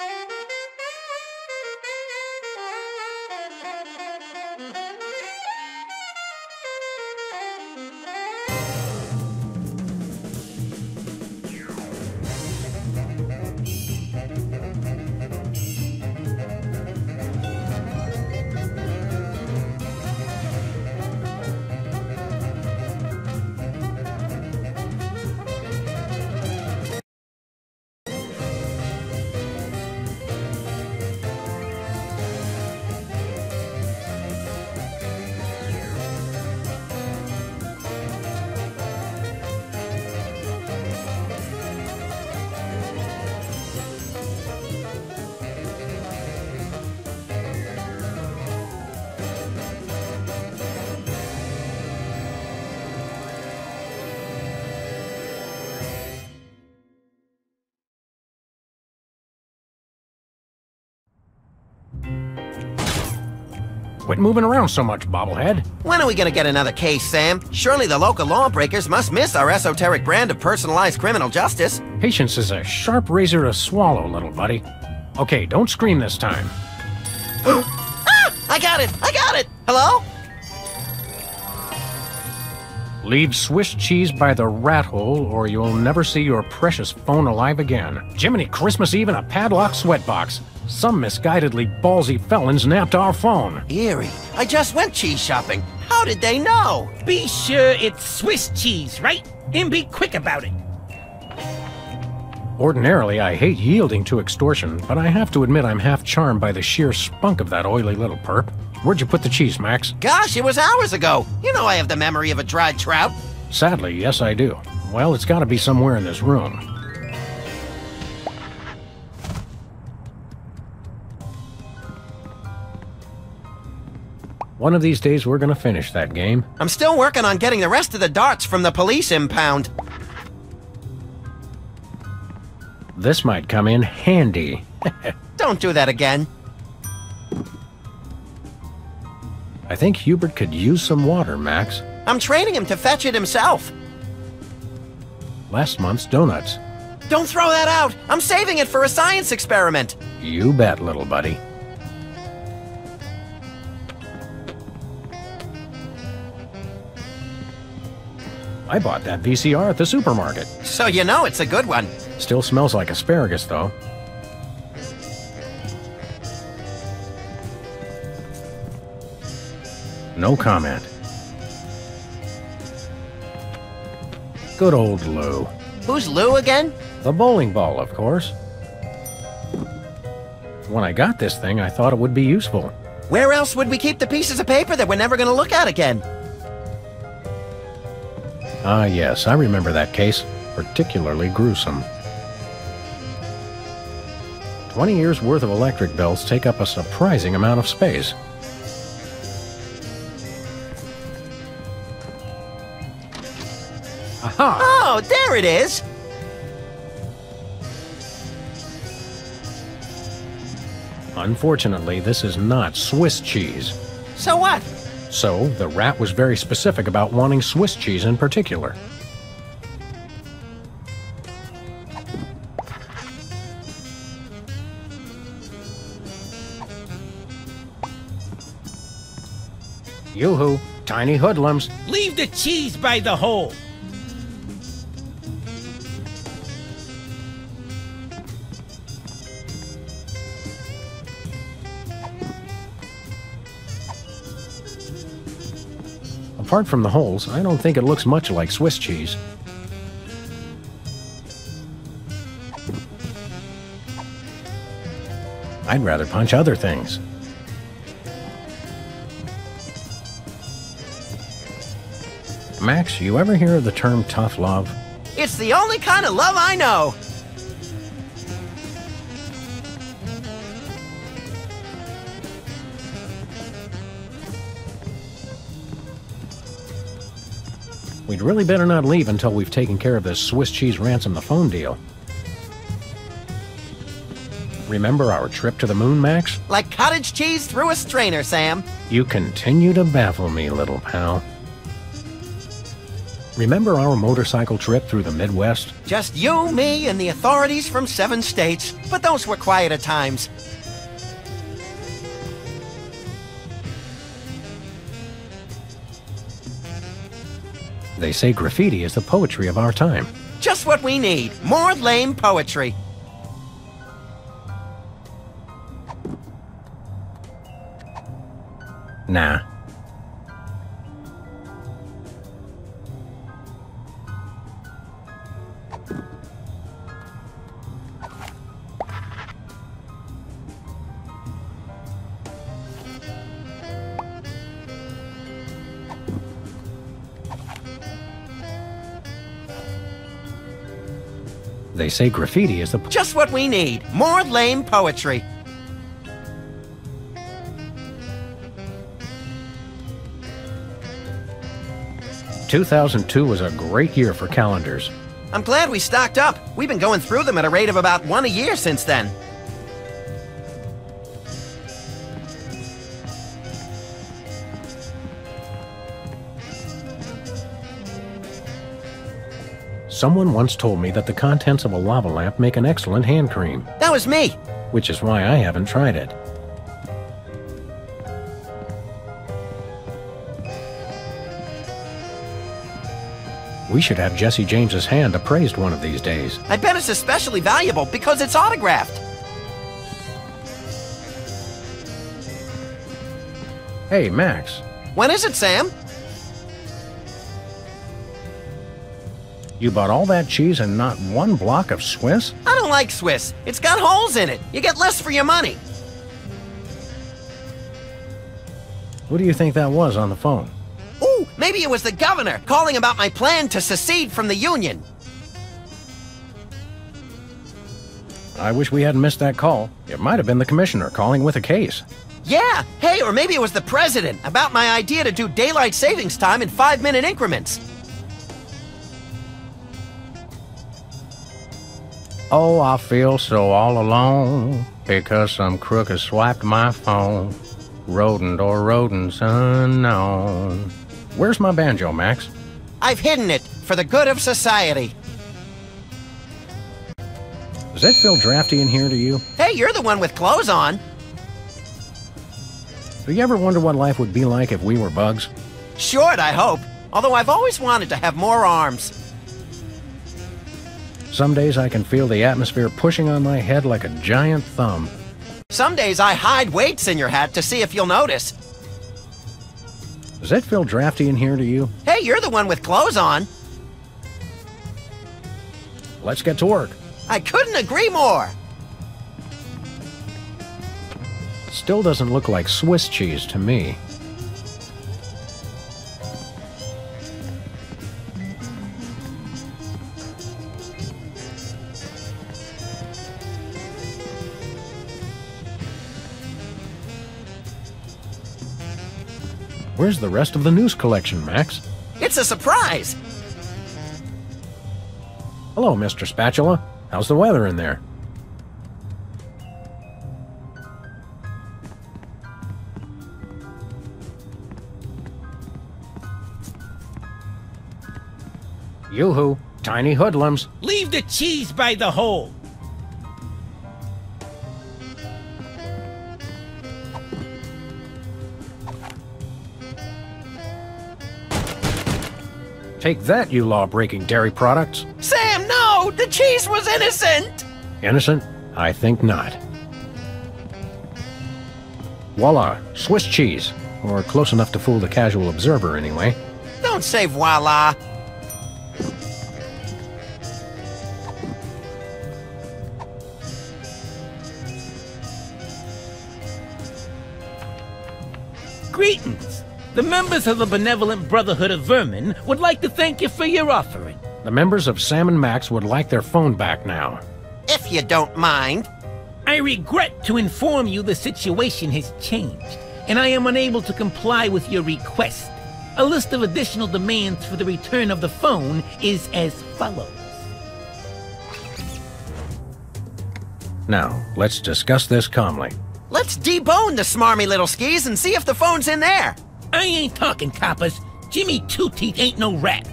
Thank you. Quit moving around so much, bobblehead. When are we gonna get another case, Sam? Surely the local lawbreakers must miss our esoteric brand of personalized criminal justice. Patience is a sharp razor to swallow, little buddy. Okay, don't scream this time. ah! I got it! I got it! Hello? Leave Swiss cheese by the rat hole, or you'll never see your precious phone alive again. Jiminy Christmas Eve in a padlock sweatbox. Some misguidedly ballsy felons napped our phone. Eerie. I just went cheese shopping. How did they know? Be sure it's Swiss cheese, right? And be quick about it. Ordinarily, I hate yielding to extortion, but I have to admit I'm half charmed by the sheer spunk of that oily little perp. Where'd you put the cheese, Max? Gosh, it was hours ago. You know I have the memory of a dried trout. Sadly, yes, I do. Well, it's gotta be somewhere in this room. One of these days, we're gonna finish that game. I'm still working on getting the rest of the darts from the police impound. This might come in handy. Don't do that again. I think Hubert could use some water, Max. I'm training him to fetch it himself. Last month's donuts. Don't throw that out! I'm saving it for a science experiment! You bet, little buddy. I bought that VCR at the supermarket. So you know it's a good one. Still smells like asparagus, though. No comment. Good old Lou. Who's Lou again? The bowling ball, of course. When I got this thing, I thought it would be useful. Where else would we keep the pieces of paper that we're never going to look at again? Ah, yes, I remember that case. Particularly gruesome. Twenty years' worth of electric bills take up a surprising amount of space. Aha! Oh, there it is! Unfortunately, this is not Swiss cheese. So what? So, the rat was very specific about wanting Swiss cheese in particular. Yoo-hoo, tiny hoodlums. Leave the cheese by the hole. Apart from the holes, I don't think it looks much like Swiss cheese. I'd rather punch other things. Max, you ever hear of the term tough love? It's the only kind of love I know. We'd really better not leave until we've taken care of this Swiss cheese ransom the phone deal. Remember our trip to the moon, Max? Like cottage cheese through a strainer, Sam. You continue to baffle me, little pal. Remember our motorcycle trip through the Midwest? Just you, me, and the authorities from seven states. But those were quieter times. They say graffiti is the poetry of our time. Just what we need. More lame poetry. Nah. They say graffiti is the... Just what we need. More lame poetry. Two thousand two was a great year for calendars. I'm glad we stocked up. We've been going through them at a rate of about one a year since then. Someone once told me that the contents of a lava lamp make an excellent hand cream, That was me. which is why I haven't tried it. We should have Jesse James's hand appraised one of these days. I bet it's especially valuable because it's autographed. Hey, Max, When is it, Sam? You bought all that cheese and not one block of Swiss? I don't like Swiss. It's got holes in it. You get less for your money. Who do you think that was on the phone? Ooh, maybe it was the governor calling about my plan to secede from the Union. I wish we hadn't missed that call. It might have been the commissioner calling with a case. Yeah, hey, or maybe it was the president about my idea to do daylight savings time in five minute increments. Oh, I feel so all alone because some crook has swiped my phone. Rodent or rodents unknown. Where's my banjo, Max? I've hidden it for the good of society. Does that feel drafty in here to you? Hey, you're the one with clothes on. Do you ever wonder what life would be like if we were bugs? Short, I hope. Although I've always wanted to have more arms. Some days I can feel the atmosphere pushing on my head like a giant thumb. Some days I hide weights in your hat to see if you'll notice. Does that feel drafty in here to you? Hey, you're the one with clothes on. Let's get to work. I couldn't agree more. Still doesn't look like Swiss cheese to me. Where's the rest of the news collection, Max? It's a surprise. Hello, Mr. Spatula. How's the weather in there? Yoo-hoo, tiny hoodlums. Leave the cheese by the hole. Take that, you law-breaking dairy products. Sam, no! The cheese was innocent! Innocent? I think not. Voila, Swiss cheese. Or close enough to fool the casual observer, anyway. Don't say voila. Greetings. The members of the Benevolent Brotherhood of Vermin would like to thank you for your offering. The members of Sam and Max would like their phone back now. If you don't mind. I regret to inform you the situation has changed, and I am unable to comply with your request. A list of additional demands for the return of the phone is as follows. Now, let's discuss this calmly. Let's debone the smarmy little skis and see if the phone's in there. I ain't talking, coppers. Jimmy Two Teeth ain't no rat.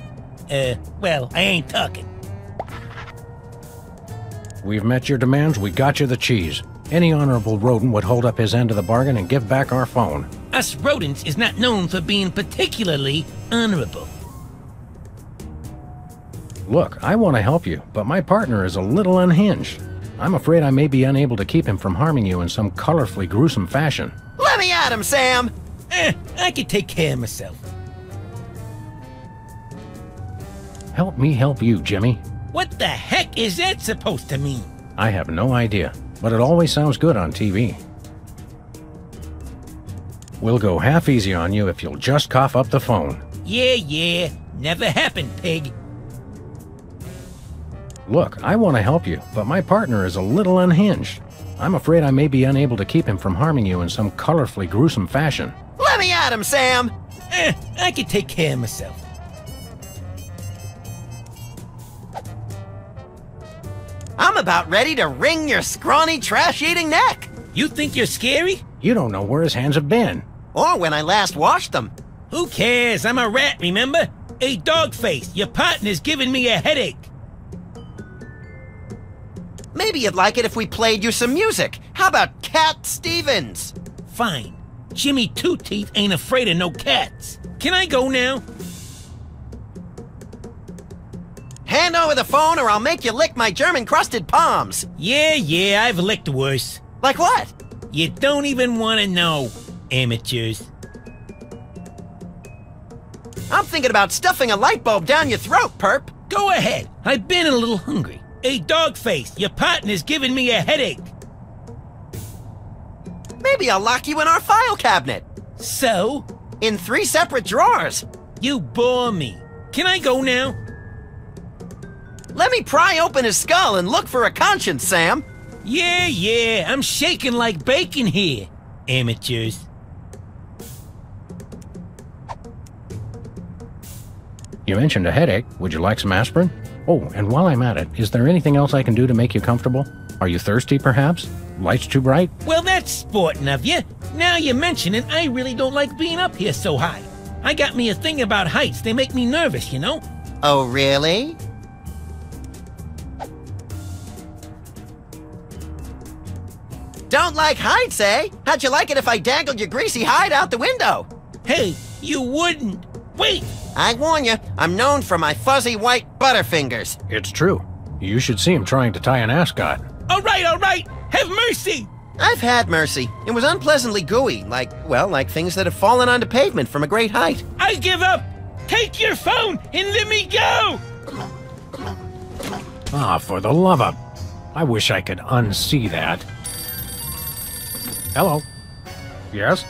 Uh, well, I ain't talking. We've met your demands, we got you the cheese. Any honorable rodent would hold up his end of the bargain and give back our phone. Us rodents is not known for being particularly honorable. Look, I want to help you, but my partner is a little unhinged. I'm afraid I may be unable to keep him from harming you in some colorfully gruesome fashion. Let me at him, Sam. Eh, I can take care of myself. Help me help you, Jimmy. What the heck is that supposed to mean? I have no idea, but it always sounds good on TV. We'll go half easy on you if you'll just cough up the phone. Yeah, yeah. Never happened, pig. Look, I want to help you, but my partner is a little unhinged. I'm afraid I may be unable to keep him from harming you in some colorfully gruesome fashion. Let me at him, Sam. Eh, I can take care of myself. I'm about ready to wring your scrawny, trash-eating neck. You think you're scary? You don't know where his hands have been. Or when I last washed them. Who cares? I'm a rat, remember? Hey, Dogface, your partner's giving me a headache. Maybe you'd like it if we played you some music. How about Cat Stevens? Fine. Jimmy Two Teeth ain't afraid of no cats. Can I go now? Hand over the phone or I'll make you lick my German crusted palms. Yeah, yeah, I've licked worse. Like what? You don't even want to know, amateurs. I'm thinking about stuffing a light bulb down your throat, perp. Go ahead. I've been a little hungry. Hey, Dogface, your partner's giving me a headache. Maybe I'll lock you in our file cabinet. So? In three separate drawers. You bore me. Can I go now? Let me pry open his skull and look for a conscience, Sam. Yeah, yeah, I'm shaking like bacon here, amateurs. You mentioned a headache. Would you like some aspirin? Oh, and while I'm at it, is there anything else I can do to make you comfortable? Are you thirsty, perhaps? Lights too bright? Well, that's sporting of you. Now you mention it, I really don't like being up here so high. I got me a thing about heights. They make me nervous, you know? Oh, really? Don't like heights, eh? How'd you like it if I dangled your greasy hide out the window? Hey, you wouldn't. Wait! I warn you, I'm known for my fuzzy white butterfingers. It's true. You should see him trying to tie an ascot. All right, all right! Have mercy! I've had mercy. It was unpleasantly gooey, like, well, like things that have fallen onto pavement from a great height. I give up! Take your phone and let me go! Ah, for the love of... I wish I could unsee that. Hello. Yes?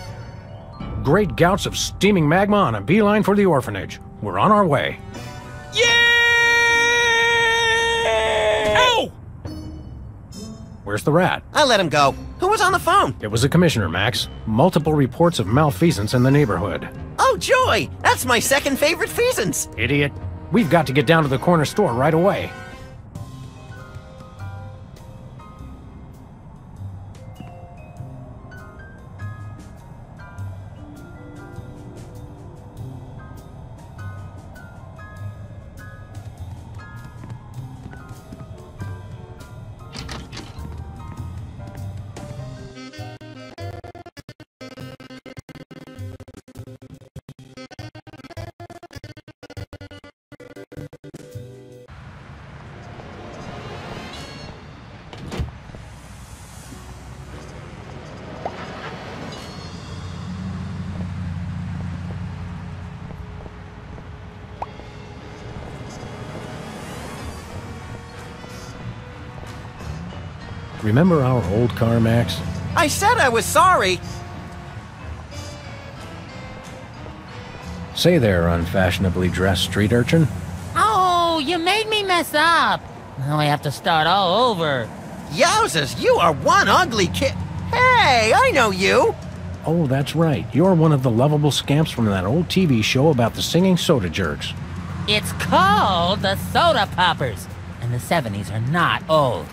Great gouts of steaming magma on a beeline for the orphanage. We're on our way. Where's the rat? I let him go. Who was on the phone? It was a commissioner, Max. Multiple reports of malfeasance in the neighborhood. Oh, joy! That's my second favorite feasance. Idiot. We've got to get down to the corner store right away. Remember our old car, Max? I said I was sorry. Say there, unfashionably dressed street urchin. Oh, you made me mess up. Now I have to start all over. Yowzers, you are one ugly kid. Hey, I know you. Oh, that's right. You're one of the lovable scamps from that old TV show about the singing soda jerks. It's called the Soda Poppers, and the 70s are not old.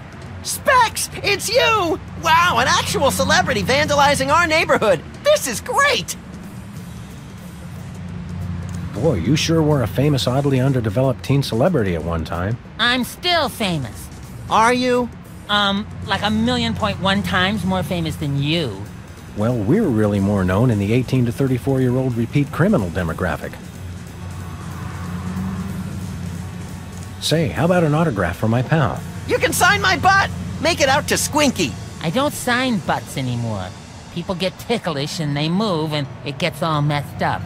Specs, it's you! Wow, an actual celebrity vandalizing our neighborhood. This is great! Boy, you sure were a famous, oddly underdeveloped teen celebrity at one time. I'm still famous. Are you? Um, like a million point one times more famous than you. Well, we're really more known in the 18 to 34 year old repeat criminal demographic. Say, how about an autograph for my pal? You can sign my butt! Make it out to Squinky! I don't sign butts anymore. People get ticklish and they move and it gets all messed up.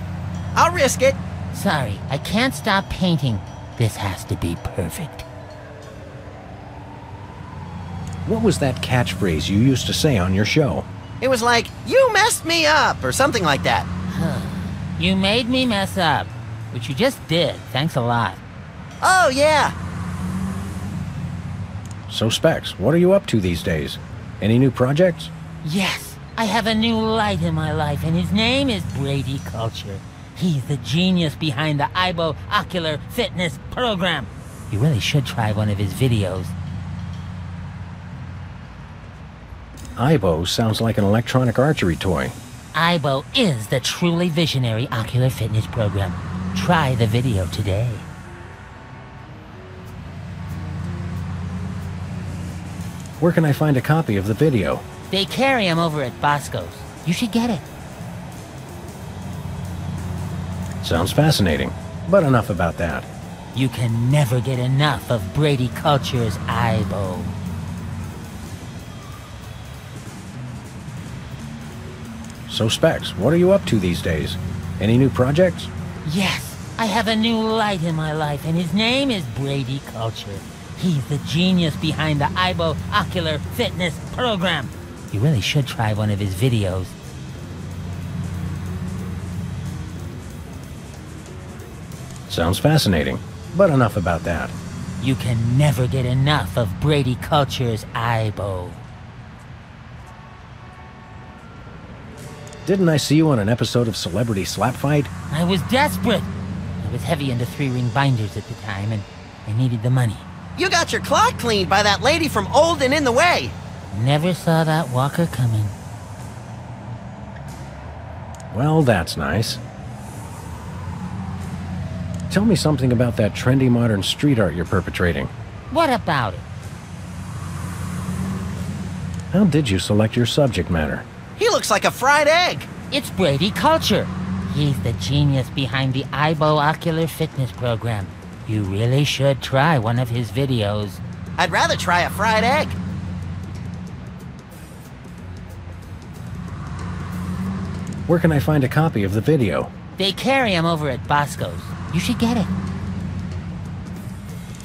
I'll risk it. Sorry, I can't stop painting. This has to be perfect. What was that catchphrase you used to say on your show? It was like, you messed me up, or something like that. You made me mess up, which you just did. Thanks a lot. Oh, yeah. So, Specs, what are you up to these days? Any new projects? Yes, I have a new light in my life, and his name is Brady Culture. He's the genius behind the Eye-Bo Ocular Fitness Program. You really should try one of his videos. Eye-Bo sounds like an electronic archery toy. Eye-Bo is the truly visionary ocular fitness program. Try the video today. Where can I find a copy of the video? They carry carry 'em over at Bosco's. You should get it. Sounds fascinating. But enough about that. You can never get enough of Brady Culture's Eye-Bo. So, Specs, what are you up to these days? Any new projects? Yes, I have a new light in my life, and his name is Brady Culture. He's the genius behind the Eye-Bo Ocular Fitness Program. You really should try one of his videos. Sounds fascinating. But enough about that. You can never get enough of Brady Culture's Eye-Bo. Didn't I see you on an episode of Celebrity Slap Fight? I was desperate. I was heavy into three-ring binders at the time, and I needed the money. You got your clock cleaned by that lady from Old and in the Way. Never saw that walker coming. Well, that's nice. Tell me something about that trendy modern street art you're perpetrating. What about it? How did you select your subject matter? He looks like a fried egg. It's Brady Culture. He's the genius behind the Eye-Bo Ocular Fitness Program. You really should try one of his videos. I'd rather try a fried egg. Where can I find a copy of the video? They carry carry 'em over at Bosco's. You should get it.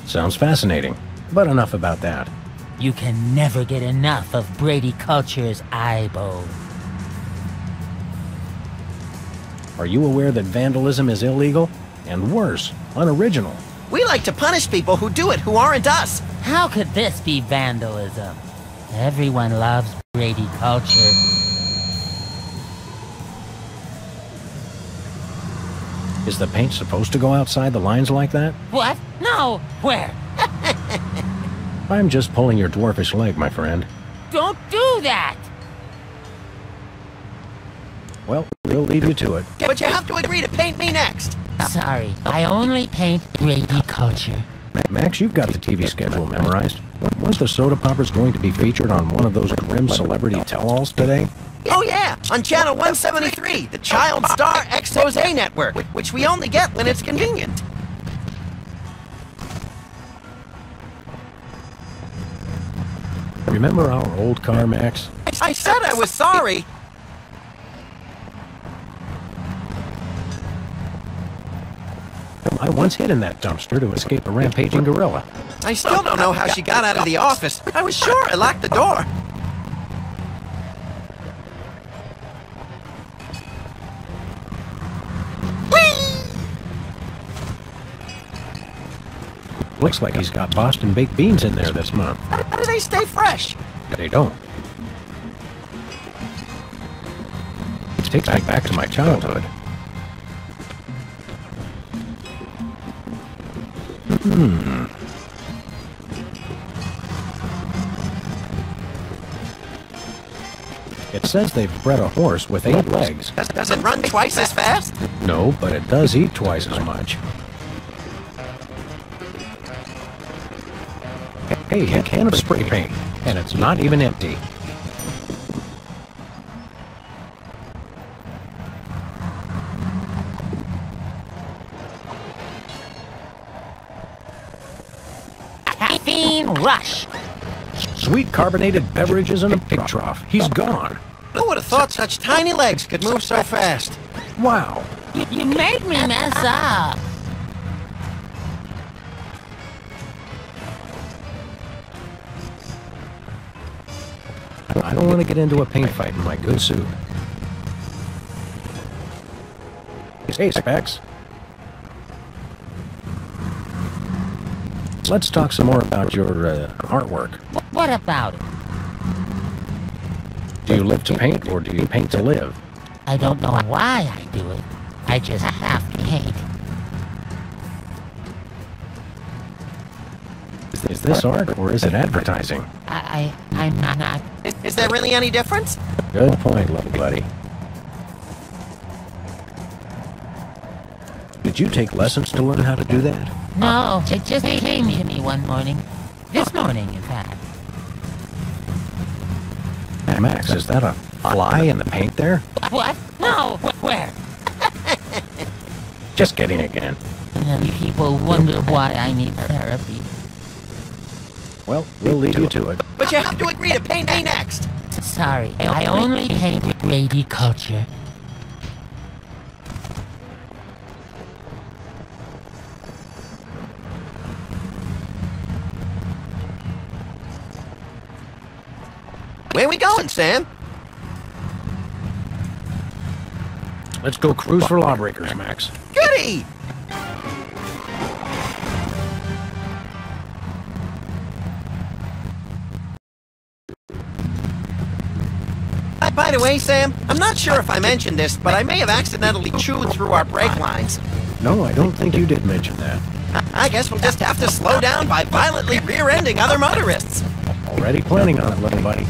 Sounds fascinating. But enough about that. You can never get enough of Brady Culture's Eye-Bo. Are you aware that vandalism is illegal? And worse, unoriginal. We like to punish people who do it who aren't us. How could this be vandalism? Everyone loves Brady Culture. Is the paint supposed to go outside the lines like that? What? No! Where? I'm just pulling your dwarfish leg, my friend. Don't do that! Well, we'll leave you to it. But you have to agree to paint me next. Sorry, I only paint Brady Culture. Max, you've got the TV schedule memorized. When's the soda poppers going to be featured on one of those grim celebrity tell-alls today? Oh yeah, on channel 173, the Child Star Expose network, which we only get when it's convenient. Remember our old car, Max? I said I was sorry. I once hid in that dumpster to escape a rampaging gorilla. I still don't know how she got out of the office. I was sure I locked the door. Looks like he's got Boston baked beans in there this month. How do they stay fresh? They don't. It takes me back to my childhood. Hmm. It says they've bred a horse with eight legs. Does, does it run twice as fast? No, but it does eat twice as much. Hey, a can of spray paint, and it's not even empty. Sweet carbonated beverages in a pig trough. He's gone. Who would have thought such tiny legs could move so fast? Wow. You, you made me mess up! I don't want to get into a paint fight in my good suit. Hey, Specs. Let's talk some more about your uh, artwork. Wh- What about it? Do you live to paint, or do you paint to live? I don't know why I do it. I just have to paint. Is, is this art, or is it advertising? I, I, I'm not. Is, is there really any difference? Good point, little buddy. Did you take lessons to learn how to do that? No, it just came to me one morning. This morning, in fact. Max, is that a fly in the paint there? What? No, where? Just kidding again. And people wonder why I need therapy. Well, we'll leave you to it. But you have to agree to paint me next. Sorry, I only paint Brady Culture. Sam? Let's go cruise for lawbreakers, Max. Goody! Uh, by the way, Sam, I'm not sure if I mentioned this, but I may have accidentally chewed through our brake lines. No, I don't think you did mention that. I guess we'll just have to slow down by violently rear-ending other motorists. Already planning on it, little buddy.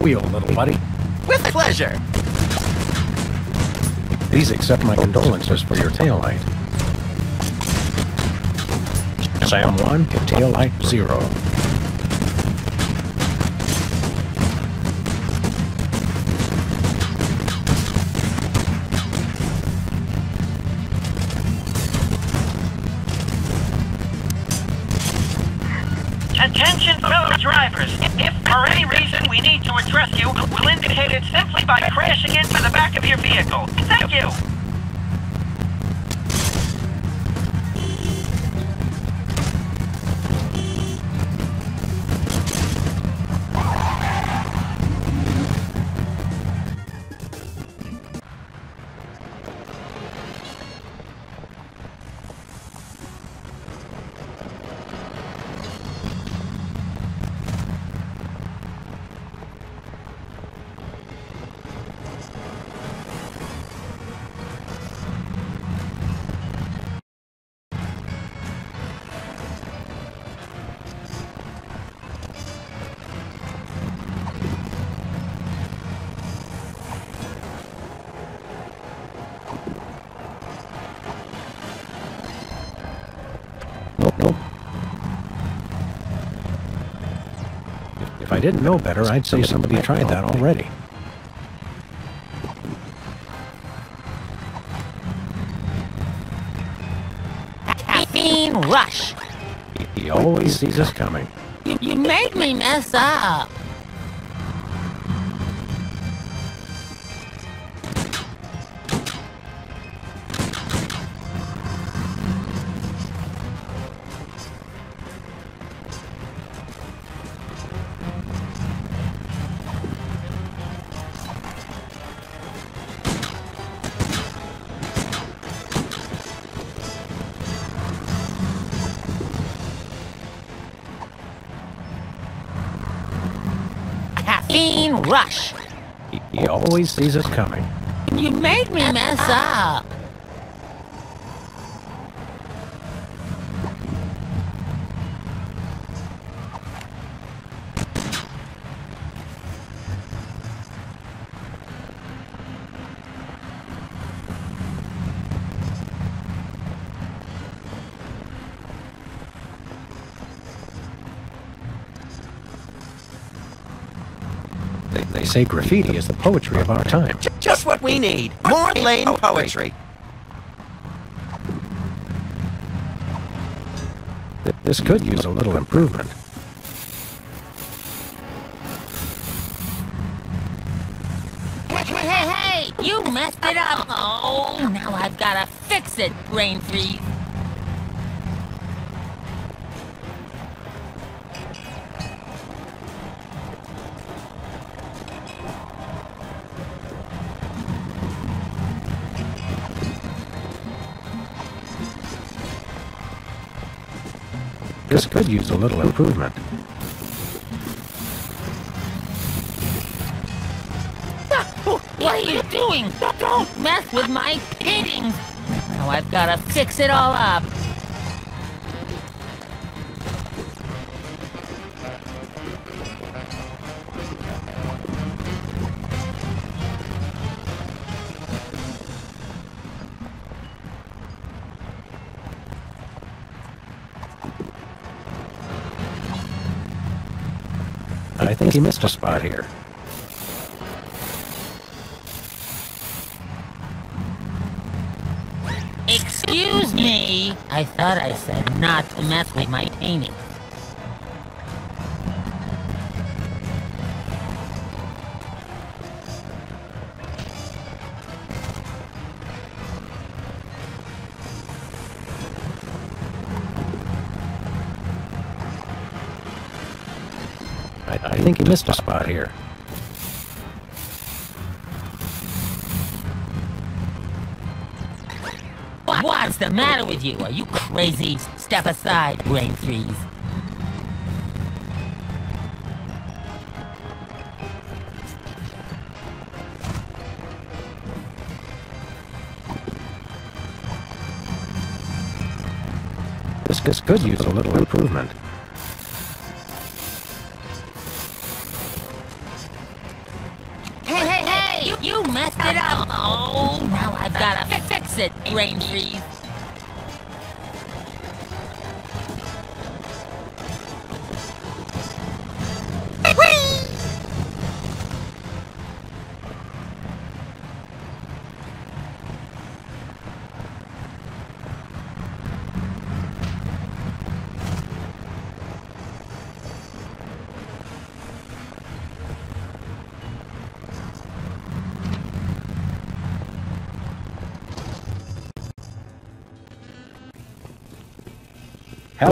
Wheel, little buddy. With pleasure. Please accept my condolences for your tail light. Sam 1, tail light 0. Fellow. If for any reason we need to address you, we'll indicate it simply by crashing into the back of your vehicle. Thank you. I didn't know better, I'd say somebody tried that already. Caffeine rush. He- He always sees us coming. You, you made me mess up. Always sees us coming. You made me mess up. Say graffiti is the poetry of our time. J- just what we need. More lane poetry. This could use a little improvement. Hey, hey, hey! You messed it up! Oh, now I've gotta fix it, Brain Freeze. This could use a little improvement. What are you doing? Don't mess with my paintings! Now I've gotta fix it all up. Think he missed a spot here. Excuse me! I thought I said not to mess with my paintings. Think he missed a spot here. What- What's the matter with you? Are you crazy? Step aside, Brain Freeze. This, this could use a little improvement. I've gotta fix it, Brain Freeze!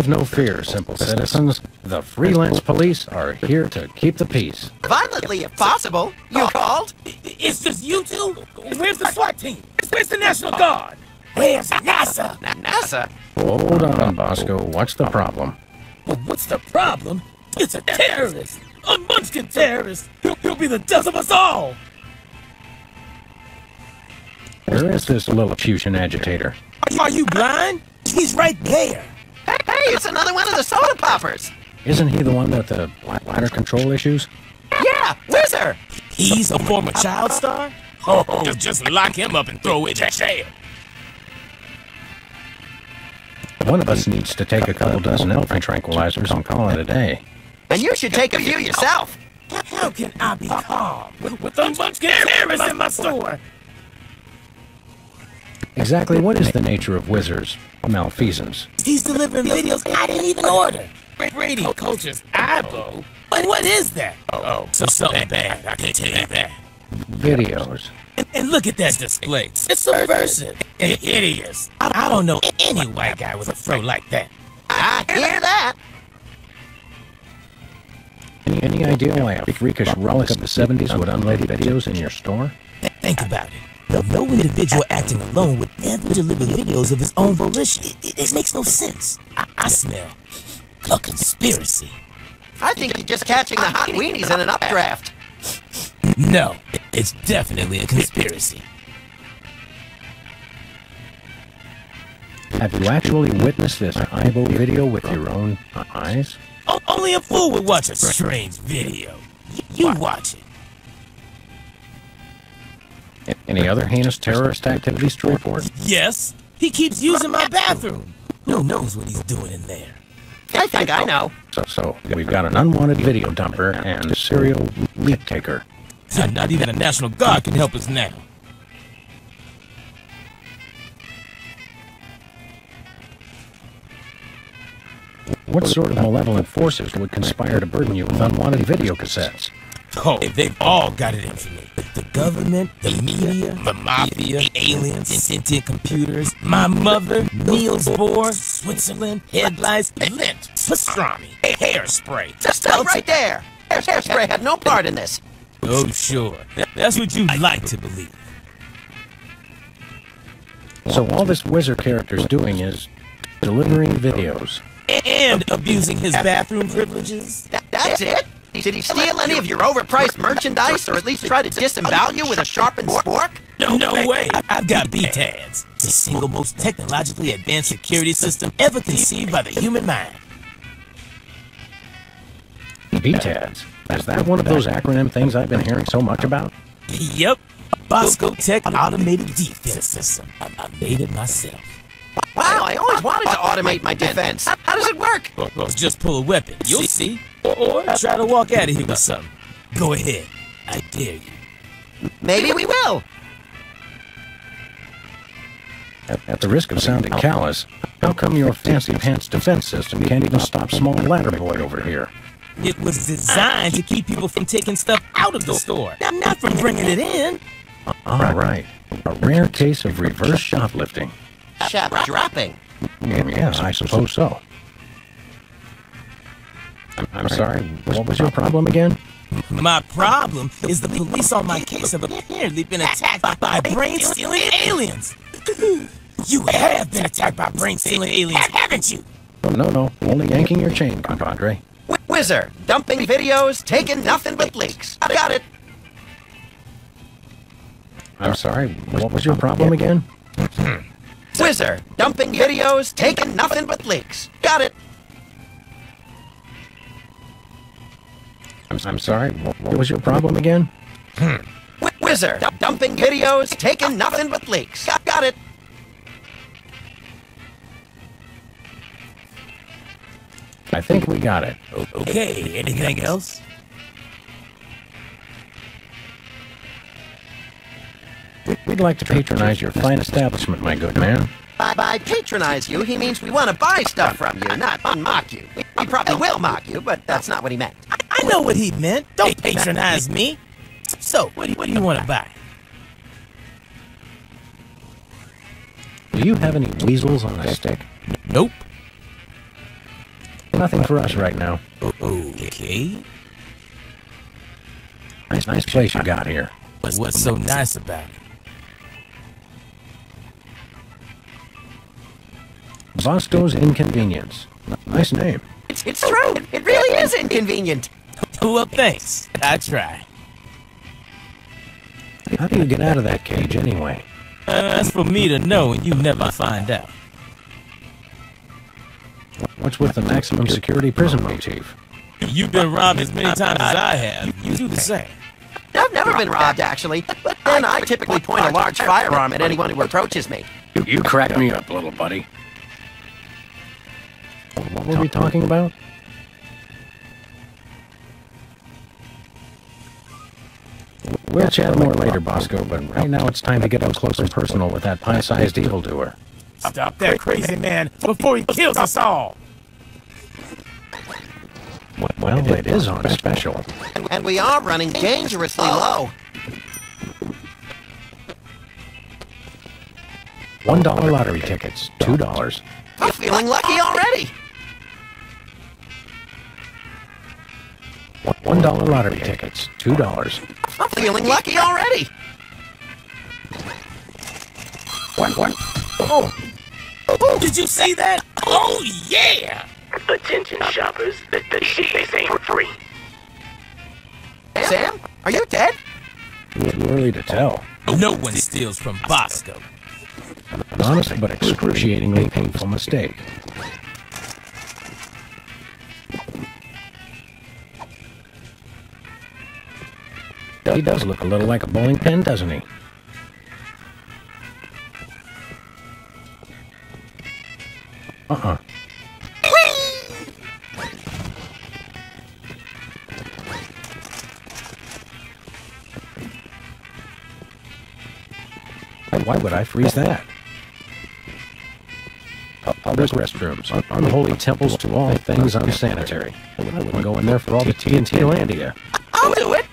Have no fear, simple citizens. The freelance police are here to keep the peace. Violently, if possible. You oh. called? It's just you two? Where's the SWAT team? Where's the National Guard? Where's NASA? NASA? Hold on, Bosco. What's the problem? Well, what's the problem? It's a terrorist! A Munchkin terrorist! He'll, he'll be the death of us all! Where is this Lilliputian agitator? Are you blind? He's right there! Hey, hey, it's another one of the soda poppers. Isn't he the one with the bladder control issues? Yeah, Whizzer. He's a former child star? Oh, just, just lock him up and throw it in jail. One of us needs to take a couple dozen elfin tranquilizers and call it a day. And you should take a few yourself. How can I be calm with, with a Munchkin terrorist in my store? Exactly what is the nature of Whizzer's? malfeasance? He's delivering videos I didn't even order. Brady Culture's Eye-Bo? But what is that? Oh, oh so something bad. I can't tell you that. Videos. And, and look at that display. It's subversive and hideous. I, I don't know any white guy with a fro like that. I hear that. Any, any idea why a freakish relic of the 70s would unload videos in your store? Th- Think about it. No, no individual acting alone would ever deliver videos of his own volition. It, it, it makes no sense. I, I smell a conspiracy. I think you're just catching the hot weenies in an updraft. No, it's definitely a conspiracy. Have you actually witnessed this Eye-Bo video with your own eyes? O- only a fool would watch a strange video. You watch it. A- Any other heinous terrorist activities to report? Yes, he keeps using my bathroom. Who knows what he's doing in there? I think I know. So, so we've got an unwanted video dumper and serial leak taker. Not even the National Guard can help us now. What sort of malevolent forces would conspire to burden you with unwanted video cassettes? Oh, they've all got it in for me. The government, the media, the mafia, the aliens, sentient computers, my mother, Niels Bohr, Switzerland, headlights, lint, pastrami, uh, hairspray. Just stop right there. Hair- Hairspray had no part in this. Oh, sure. That's what you'd like to believe. So all this Whizzer character's doing is delivering videos. And abusing his bathroom privileges. That- that's it? Did he steal any of your overpriced merchandise or at least try to disembowel you with a sharpened spork? No, no way. I- I've got BTADS, the single most technologically advanced security system ever conceived by the human mind. BTADS. Is that one of those acronym things I've been hearing so much about? Yep. Bosco Tech Automated Defense System. I, I made it myself. Wow, I always wanted to automate my defense. How does it work? Well, well, just pull a weapon. You'll see. Or, or try to walk out of here with something. Go ahead. I dare you. Maybe we will. At, at the risk of sounding callous, how come your fancy pants defense system can't even stop small ladder boy over here? It was designed to keep people from taking stuff out of the store, not, not from bringing it in. All right. A rare case of reverse shoplifting. Shop dropping. Yes, I suppose so. I'm, I'm sorry, what was your problem again? My problem is the police on my case have apparently been attacked by, by brain-stealing aliens. You have been attacked by brain-stealing aliens, haven't you? Oh, no, no, only yanking your chain, compadre. Wh- Whizzer, dumping videos, taking nothing but leaks. I got it. I'm sorry, what was your problem again? Hmm. Whizzer, dumping videos, taking nothing but leaks. Got it. I'm, I'm sorry, what, what was your problem again? Hmm. Wh- Whizzer, dumping videos, taking nothing but leaks. Got, got it. I think we got it. Okay, anything else? We'd like to patronize your fine establishment, my good man. By, by patronize you, he means we want to buy stuff from you, not mock you. He probably will mock you, but that's not what he meant. I know what he meant. Don't patronize me. So, what do you, what do you want to buy? Do you have any weasels on a stick? Nope. Nothing for us right now. Oh, okay. Nice, nice place you got here. What's, what's so nice about it? Bosco's Inconvenience. Nice name. It's, it's true. It really is inconvenient. Well, thanks. That's right. How do you get out of that cage anyway? Uh, that's for me to know, and you never find out. What's with the maximum security prison motif? You've been robbed as many times as I have. You do the same. I've never been robbed, actually, but then I typically point a large firearm at anyone who approaches me. You crack me up, little buddy. What were we talking about? We'll chat more later, Bosco, but right now it's time to get up close and personal with that pie-sized evildoer. Stop that crazy man before he kills us all. Well, it is on special. And, and we are running dangerously low. One dollar lottery tickets, two dollars. I'm feeling lucky already. One dollar lottery tickets, two dollars. I'm feeling lucky already. What? Oh. What? Oh, did you see that? Oh, yeah! Attention shoppers, the, the cheese ain't free. Sam, are you dead? Too early to tell. No one steals from Bosco. An honest but excruciatingly painful mistake. He does look a little like a bowling pin, doesn't he? Uh-uh. Why would I freeze that? Public restrooms, un- unholy temples to all things unsanitary. I wouldn't go in there for all the TNT Landia. I'll do it.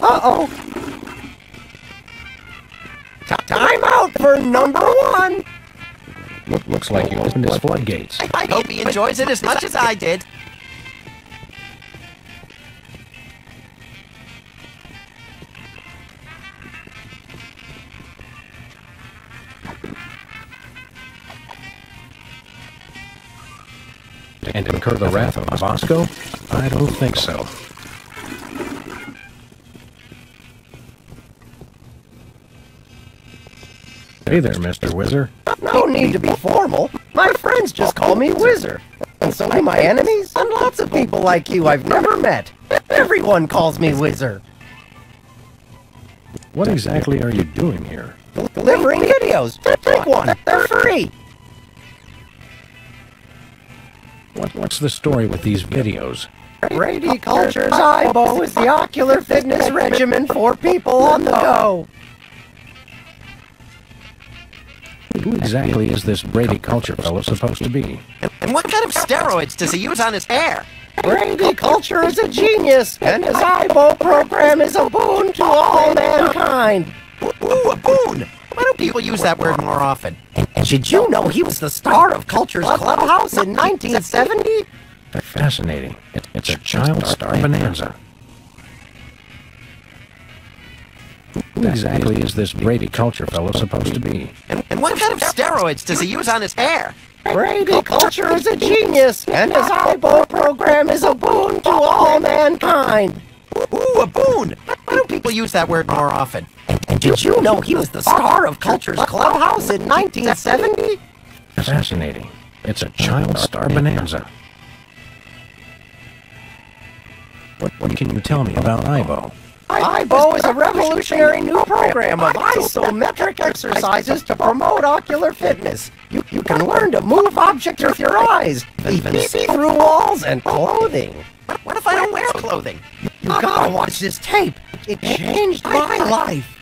Uh-oh. Time out for number one. Look, looks like you opened his floodgates. I, I hope he enjoys it as much as I did. And incur the wrath of Bosco? I don't think so. Hey there, Mr. Whizzer. No need to be formal. My friends just call me Whizzer. And so do my enemies, and lots of people like you I've never met. Everyone calls me Whizzer. What exactly are you doing here? Delivering videos. Take one. They're free. What, what's the story with these videos? Brady Culture's Eye-Bo is the ocular fitness regimen for people on the go. Who exactly is this Brady Culture fellow supposed to be? And, and what kind of steroids does he use on his hair? Brady Culture is a genius, and his Eye-Bo program is a boon to all mankind. Ooh, a boon! Why don't people use that word more often? And did you know he was the star of Culture's Clubhouse in 1970? Fascinating. It, it's a child star bonanza. Who exactly is this Brady Culture fellow supposed to be? And, and what kind of steroids does he use on his hair? Brady Culture is a genius, and his Eye-Bo program is a boon to all mankind. Ooh, a boon! Why do people use that word more often? Did you know he was the star of Culture's Clubhouse in 1970? Fascinating. It's a child star bonanza. What, what can you tell me about Eye-Bo? Eye-Bo is a revolutionary new program of isometric exercises to promote ocular fitness. You, you can learn to move objects with your eyes, even see through walls and clothing. What, what if I don't wear clothing? You gotta uh-huh. watch this tape. It changed my life.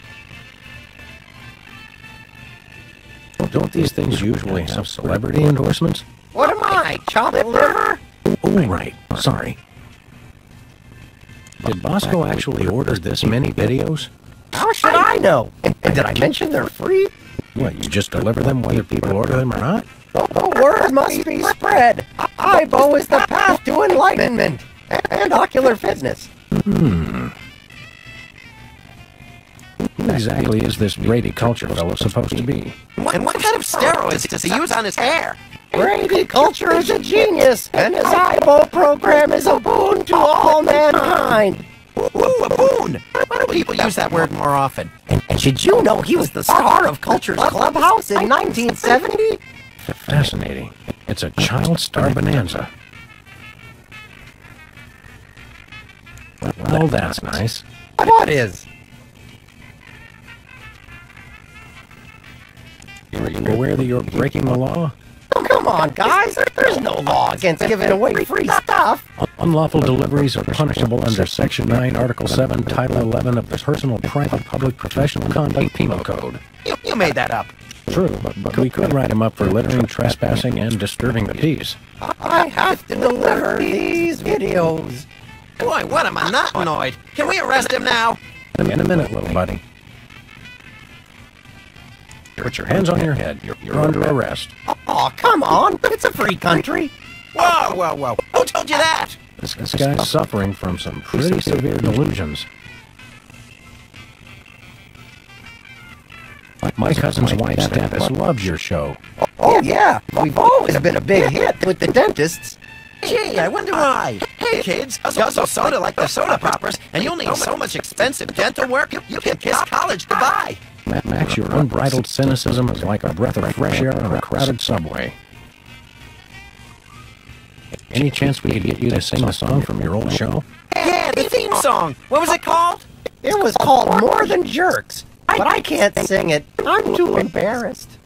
Don't these things usually have celebrity endorsements? What am I, chopped liver? Oh, right. Sorry. Did Bosco actually order this many videos? How should I know? And, and did I mention they're free? What, you just deliver them whether people order them or not? The, the word must be spread. Eye-Bo is the path to enlightenment and, and ocular fitness. Hmm. Who exactly is this Brady Culture fellow supposed to be? What, and what kind of steroids does he use on his hair? Brady Culture is a genius, and his Eye-Bo program is a boon to all mankind. Ooh, a boon! Why do people use that word more often? And, and did you know he was the star of Culture's Clubhouse in 1970? Fascinating. It's a child star bonanza. Well, that's nice. What is? Are you aware that you're breaking the law? Oh, come on, guys. There's no law against giving away free stuff. Unlawful deliveries are punishable under Section 9, Article 7, Title 11 of the Personal, Private, Public, Professional Conduct Penal Code. You, you made that up. True, but, but we could write him up for littering, trespassing, and disturbing the peace. I have to deliver these videos. Boy, what am I not annoyed? Can we arrest him now? In a minute, little buddy. Put your hands on your head. You're, you're under arrest. Oh, come on. It's a free country. Whoa, whoa, whoa. Who told you that? This, this guy's suffering from some pretty severe delusions. My cousin's wife's dentist loves your show. Oh, yeah. We've always been a big hit with the dentists. Gee, I wonder why. Hey, kids, guzzle soda like the soda poppers, and you'll need so much expensive dental work, you, you can kiss college goodbye. Ma- Max, your unbridled cynicism is like a breath of fresh air on a crowded subway. Any chance we could get you to sing a song from your old show? Yeah, the theme song. What was it called? It was called More Than Jerks, but I can't sing it. I'm too embarrassed.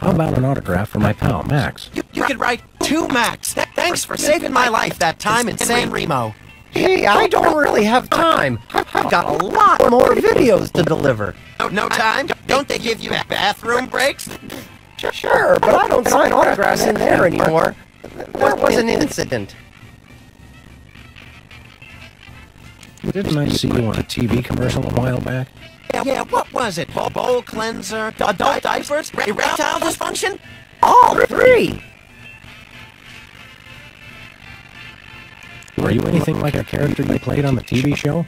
How about an autograph for my pal, Max? You, you could write to Max. Thanks for saving my life that time in San Remo. Gee, I don't really have time. I've got a lot more videos to deliver. No, no time? Don't they give you bathroom breaks? Sure, but I don't sign autographs in there anymore. There was an incident. Didn't I see you on a TV commercial a while back? Yeah, yeah, what was it? Bowl, bowl cleanser, adult diapers, erectile dysfunction? All three. Were you anything like a character you played on the TV show?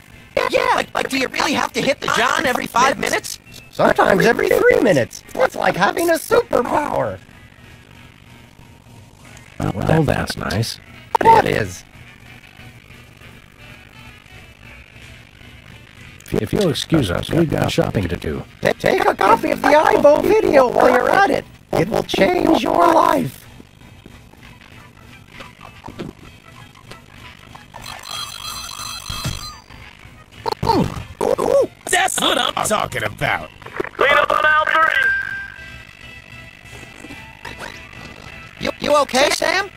Yeah, like, like do you really have to hit the John every five minutes? Sometimes every three minutes. It's like having a superpower. Oh, well, that's nice. It is. If you'll excuse us, we've got shopping to do. Take a copy of the Eye-Bo video while you're at it. It will change your life. That's what I'm talking about. Clean up on aisle three. You, you okay, Sam?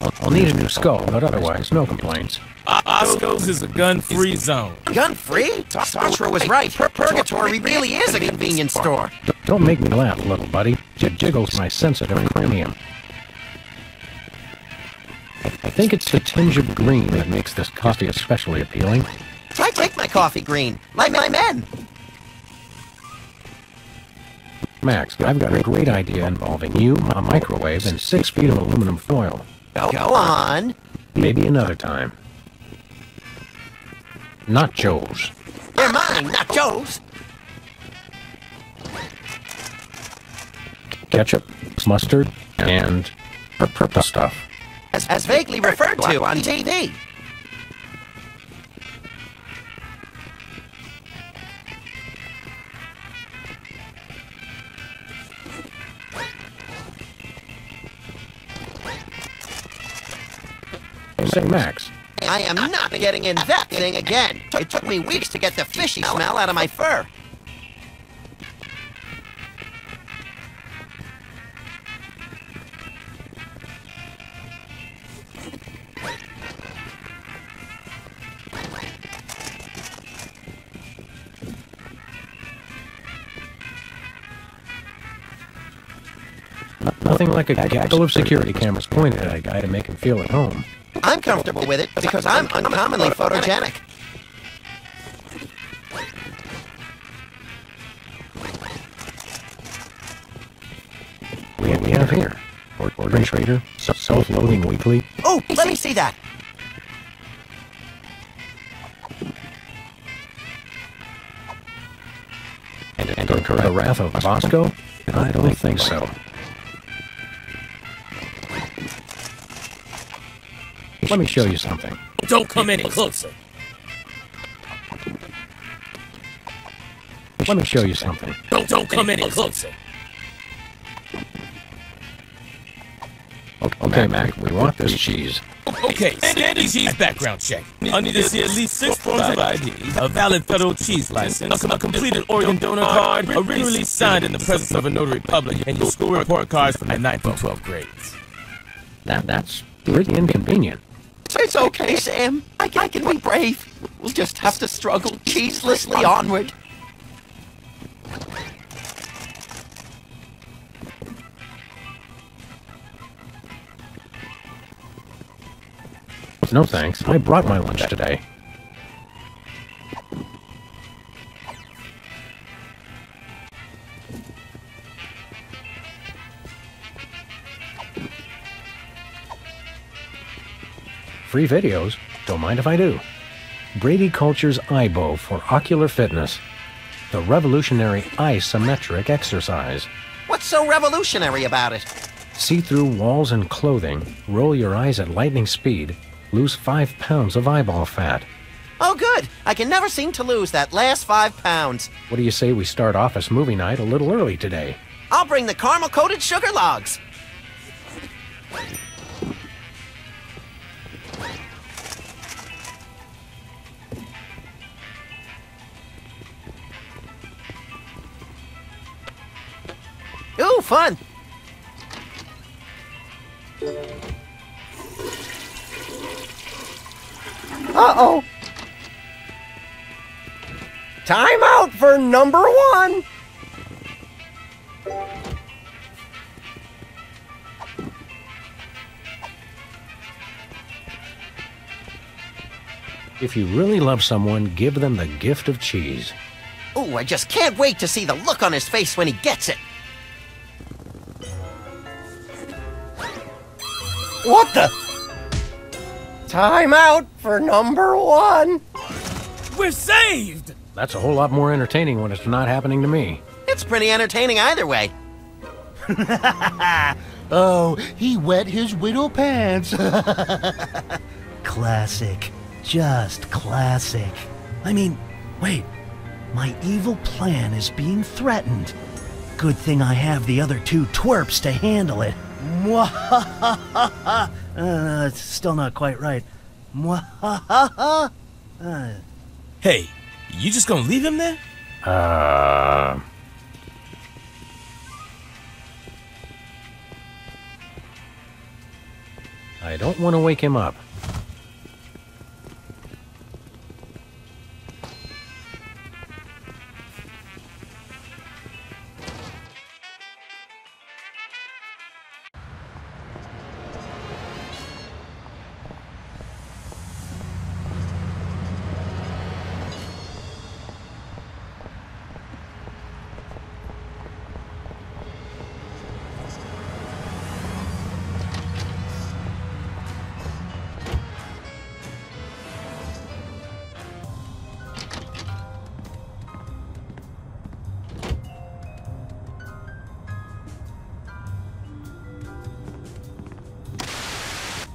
I'll, I'll need a new skull, but otherwise, no complaints. Bosco's is a gun-free zone. Gun free? Sartre was right. Pur- Purgatory really is a convenience store. D- Don't make me laugh, little buddy. It jiggles my sensitive cranium. I think it's the tinge of green that makes this coffee especially appealing. I take my coffee green, like my men. Max, I've got a great idea involving you, a microwave, and six feet of aluminum foil. Go, go on. Maybe another time. Not Joe's. They're mine, Joe's. Ketchup, mustard, and purple stuff as, as vaguely referred to on TV. Say, Max. I am not getting in that thing again. It took me weeks to get the fishy smell out of my fur. Nothing like a gaggle of security cameras pointed at a guy to make him feel at home. I'm comfortable with it because I'm uncommonly photogenic. We, we have here. Or- Organ Trader, self-loading weekly. Oh, let me see that. And, and the Wrath of Bosco? I don't think so. Let me show you something. Don't come any closer. Let me show you something. Don't don't come any closer. Okay, Mac, we want this cheese. Okay, standard cheese background check. I need to see at least six forms of ID, a valid federal cheese license, a completed organ donor card, a release signed in the presence of a notary public, and your school report cards from the 9th and 12th grades. That that's pretty inconvenient. It's okay, Sam. I can, I can be brave. We'll just have to struggle ceaselessly onward. No thanks. I brought my lunch today. Free videos? Don't mind if I do. Brady Culture's Eye-Bo for ocular fitness. The revolutionary isometric exercise. What's so revolutionary about it? See through walls and clothing, roll your eyes at lightning speed, lose five pounds of eyeball fat. Oh, good. I can never seem to lose that last five pounds. What do you say we start office movie night a little early today? I'll bring the caramel coated sugar logs. Ooh, fun. Uh-oh. Time out for number one. If you really love someone, give them the gift of cheese. Ooh, I just can't wait to see the look on his face when he gets it. What the? Time out for number one. We're saved! That's a whole lot more entertaining when it's not happening to me. It's pretty entertaining either way. Oh, he wet his widow pants. classic. Just classic. I mean, wait. My evil plan is being threatened. Good thing I have the other two twerps to handle it. Mwahaha. Uh, it's still not quite right. Mwahaha. Uh, Hey, you just gonna leave him there? Uh. I don't want to wake him up.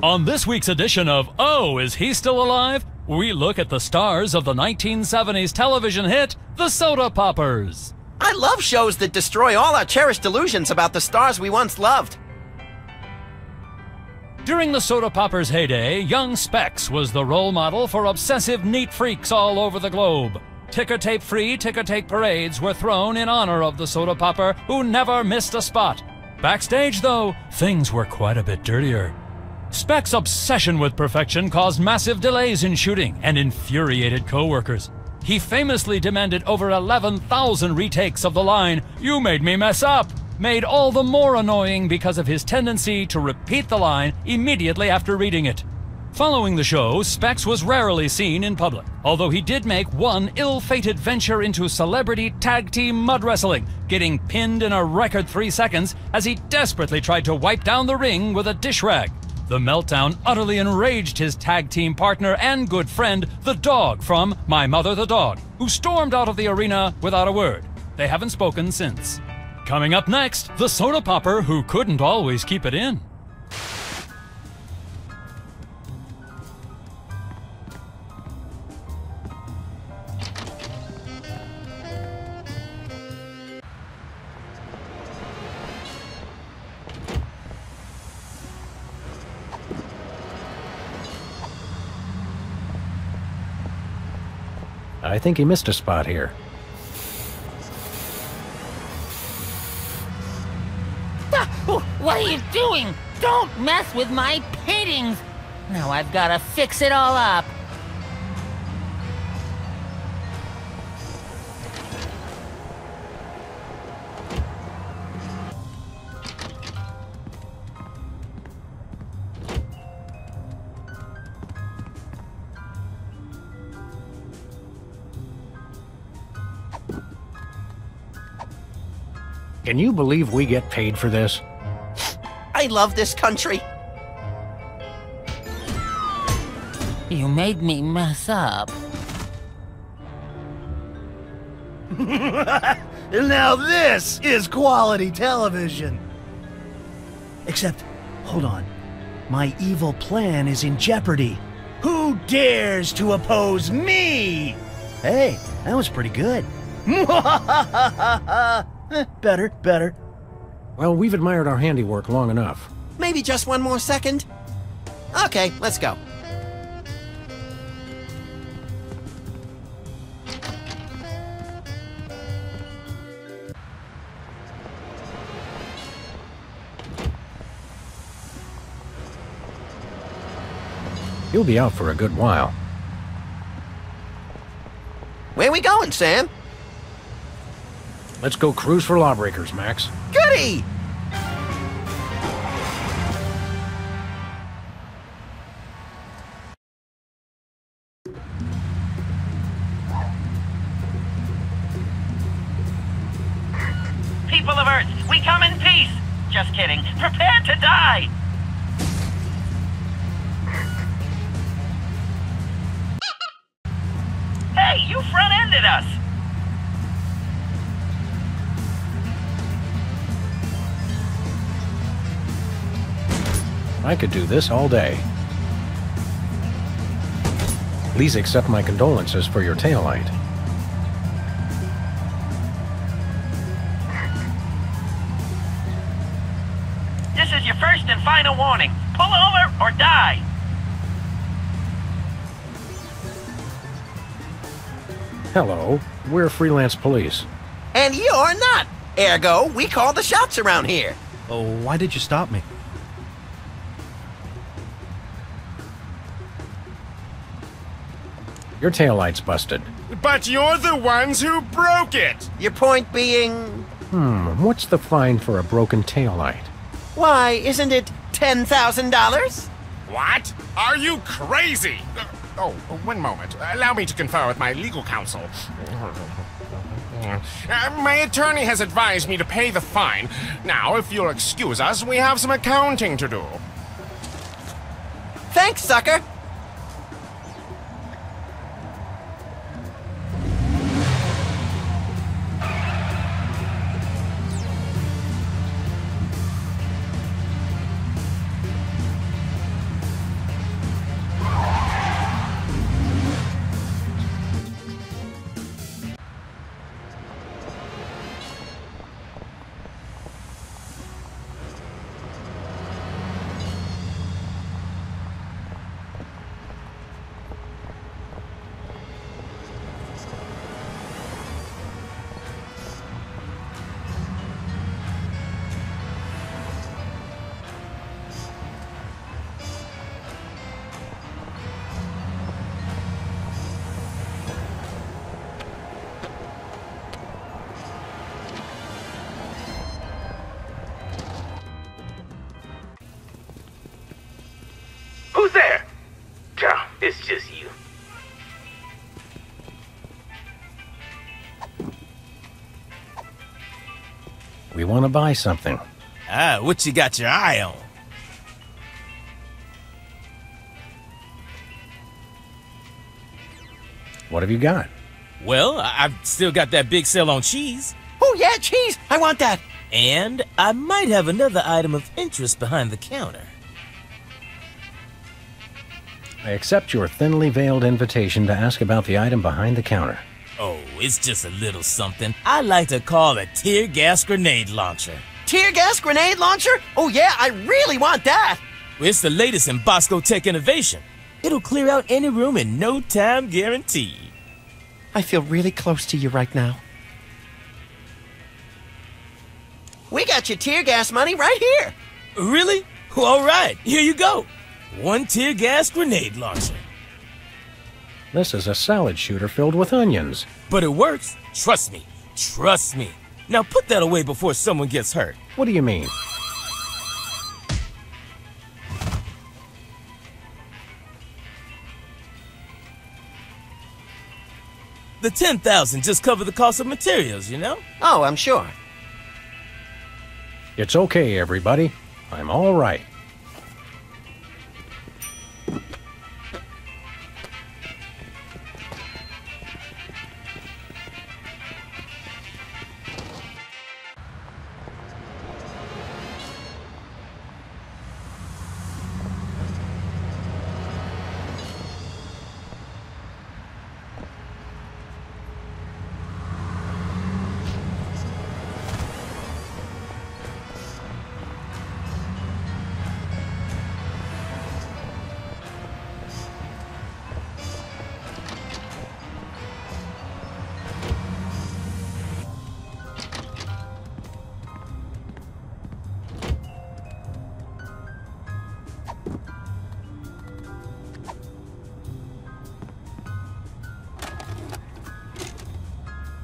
On this week's edition of Oh, Is He Still Alive? We look at the stars of the 1970s television hit, The Soda Poppers. I love shows that destroy all our cherished illusions about the stars we once loved. During the soda popper's heyday, young Specs was the role model for obsessive neat freaks all over the globe. Ticker tape free ticker tape parades were thrown in honor of the soda popper who never missed a spot. Backstage, though, things were quite a bit dirtier. Speck's obsession with perfection caused massive delays in shooting and infuriated coworkers. He famously demanded over 11,000 retakes of the line, You made me mess up, made all the more annoying because of his tendency to repeat the line immediately after reading it. Following the show, Specs was rarely seen in public, although he did make one ill fated venture into celebrity tag team mud wrestling, getting pinned in a record three seconds as he desperately tried to wipe down the ring with a dish rag. The meltdown utterly enraged his tag team partner and good friend, the dog from My Mother the Dog, who stormed out of the arena without a word. They haven't spoken since. Coming up next, the soda popper who couldn't always keep it in. I think he missed a spot here. Ah, What are you doing? Don't mess with my paintings! Now I've gotta fix it all up. Can you believe we get paid for this? I love this country. You made me mess up. now this is quality television. Except, hold on. My evil plan is in jeopardy. Who dares to oppose me? Hey, that was pretty good. Eh, better, better. Well, we've admired our handiwork long enough. Maybe just one more second? Okay, let's go. You'll be out for a good while. Where we going, Sam? Let's go cruise for lawbreakers, Max. Goody! People of Earth, we come in peace. Just kidding. Prepare to die. I could do this all day. Please accept my condolences for your taillight. This is your first and final warning. Pull over or die. Hello, we're freelance police. And you're not. Ergo, we call the shots around here. Oh, why did you stop me? Your taillight's busted. But you're the ones who broke it! Your point being, Hmm, what's the fine for a broken taillight? why, isn't it $10,000? What? Are you crazy? Uh, Oh, one moment. Allow me to confer with my legal counsel. Uh, my attorney has advised me to pay the fine. Now, if you'll excuse us, we have some accounting to do. Thanks, sucker. Want to buy something. Ah, what you got your eye on? What have you got? Well, I- I've still got that big sale on cheese. Oh, yeah, cheese. I want that. And I might have another item of interest behind the counter. I accept your thinly veiled invitation to ask about the item behind the counter. Oh, it's just a little something I like to call a tear gas grenade launcher. Tear gas grenade launcher? Oh, yeah, I really want that. It's the latest in Bosco Tech innovation. It'll clear out any room in no time guaranteed. I feel really close to you right now. We got your tear gas money right here. Really? All right, here you go. One tear gas grenade launcher. This is a salad shooter filled with onions. But it works. Trust me. Trust me. Now put that away before someone gets hurt. What do you mean? The 10,000 just cover the cost of materials, you know? Oh, I'm sure. It's okay, everybody. I'm all right.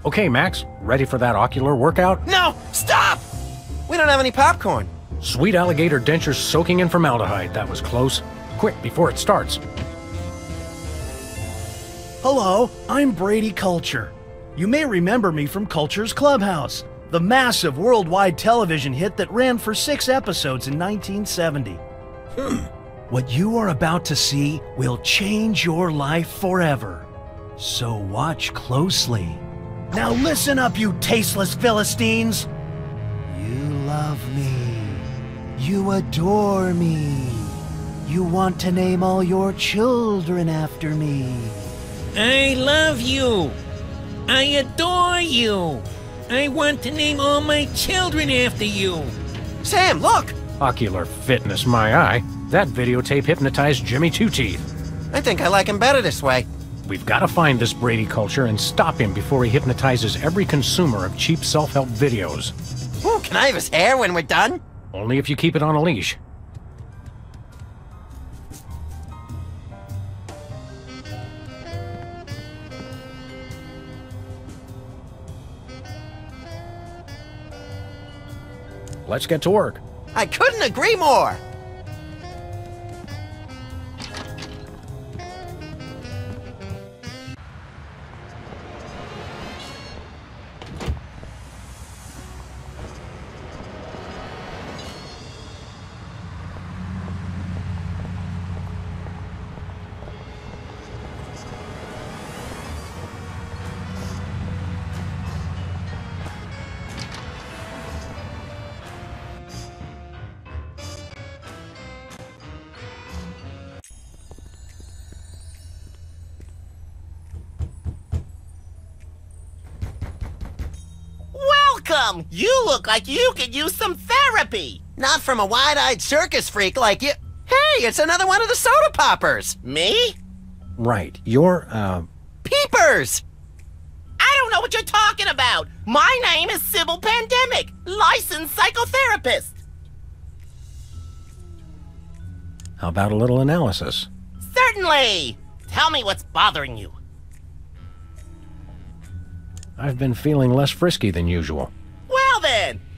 Okay, Max, ready for that ocular workout? No, stop! We don't have any popcorn. Sweet alligator dentures soaking in formaldehyde. That was close. Quick, before it starts. Hello, I'm Brady Culture. You may remember me from Culture's Clubhouse, the massive worldwide television hit that ran for six episodes in 1970. Hmm. What you are about to see will change your life forever. So watch closely. Now listen up, you tasteless Philistines! You love me. You adore me. You want to name all your children after me. I love you. I adore you. I want to name all my children after you. Sam, look! Ocular fitness, my eye. That videotape hypnotized Jimmy Two Teeth. I think I like him better this way. We've got to find this Brady culture and stop him before he hypnotizes every consumer of cheap self help videos. Ooh, can I have his hair when we're done? Only if you keep it on a leash. Let's get to work. I couldn't agree more. You look like you could use some therapy! Not from a wide-eyed circus freak like you. Hey, it's another one of the soda poppers. Me? Right. You're, uh. Peepers! I don't know what you're talking about! My name is Sybil Pandemik, licensed psychotherapist! How about a little analysis? Certainly! Tell me what's bothering you. I've been feeling less frisky than usual.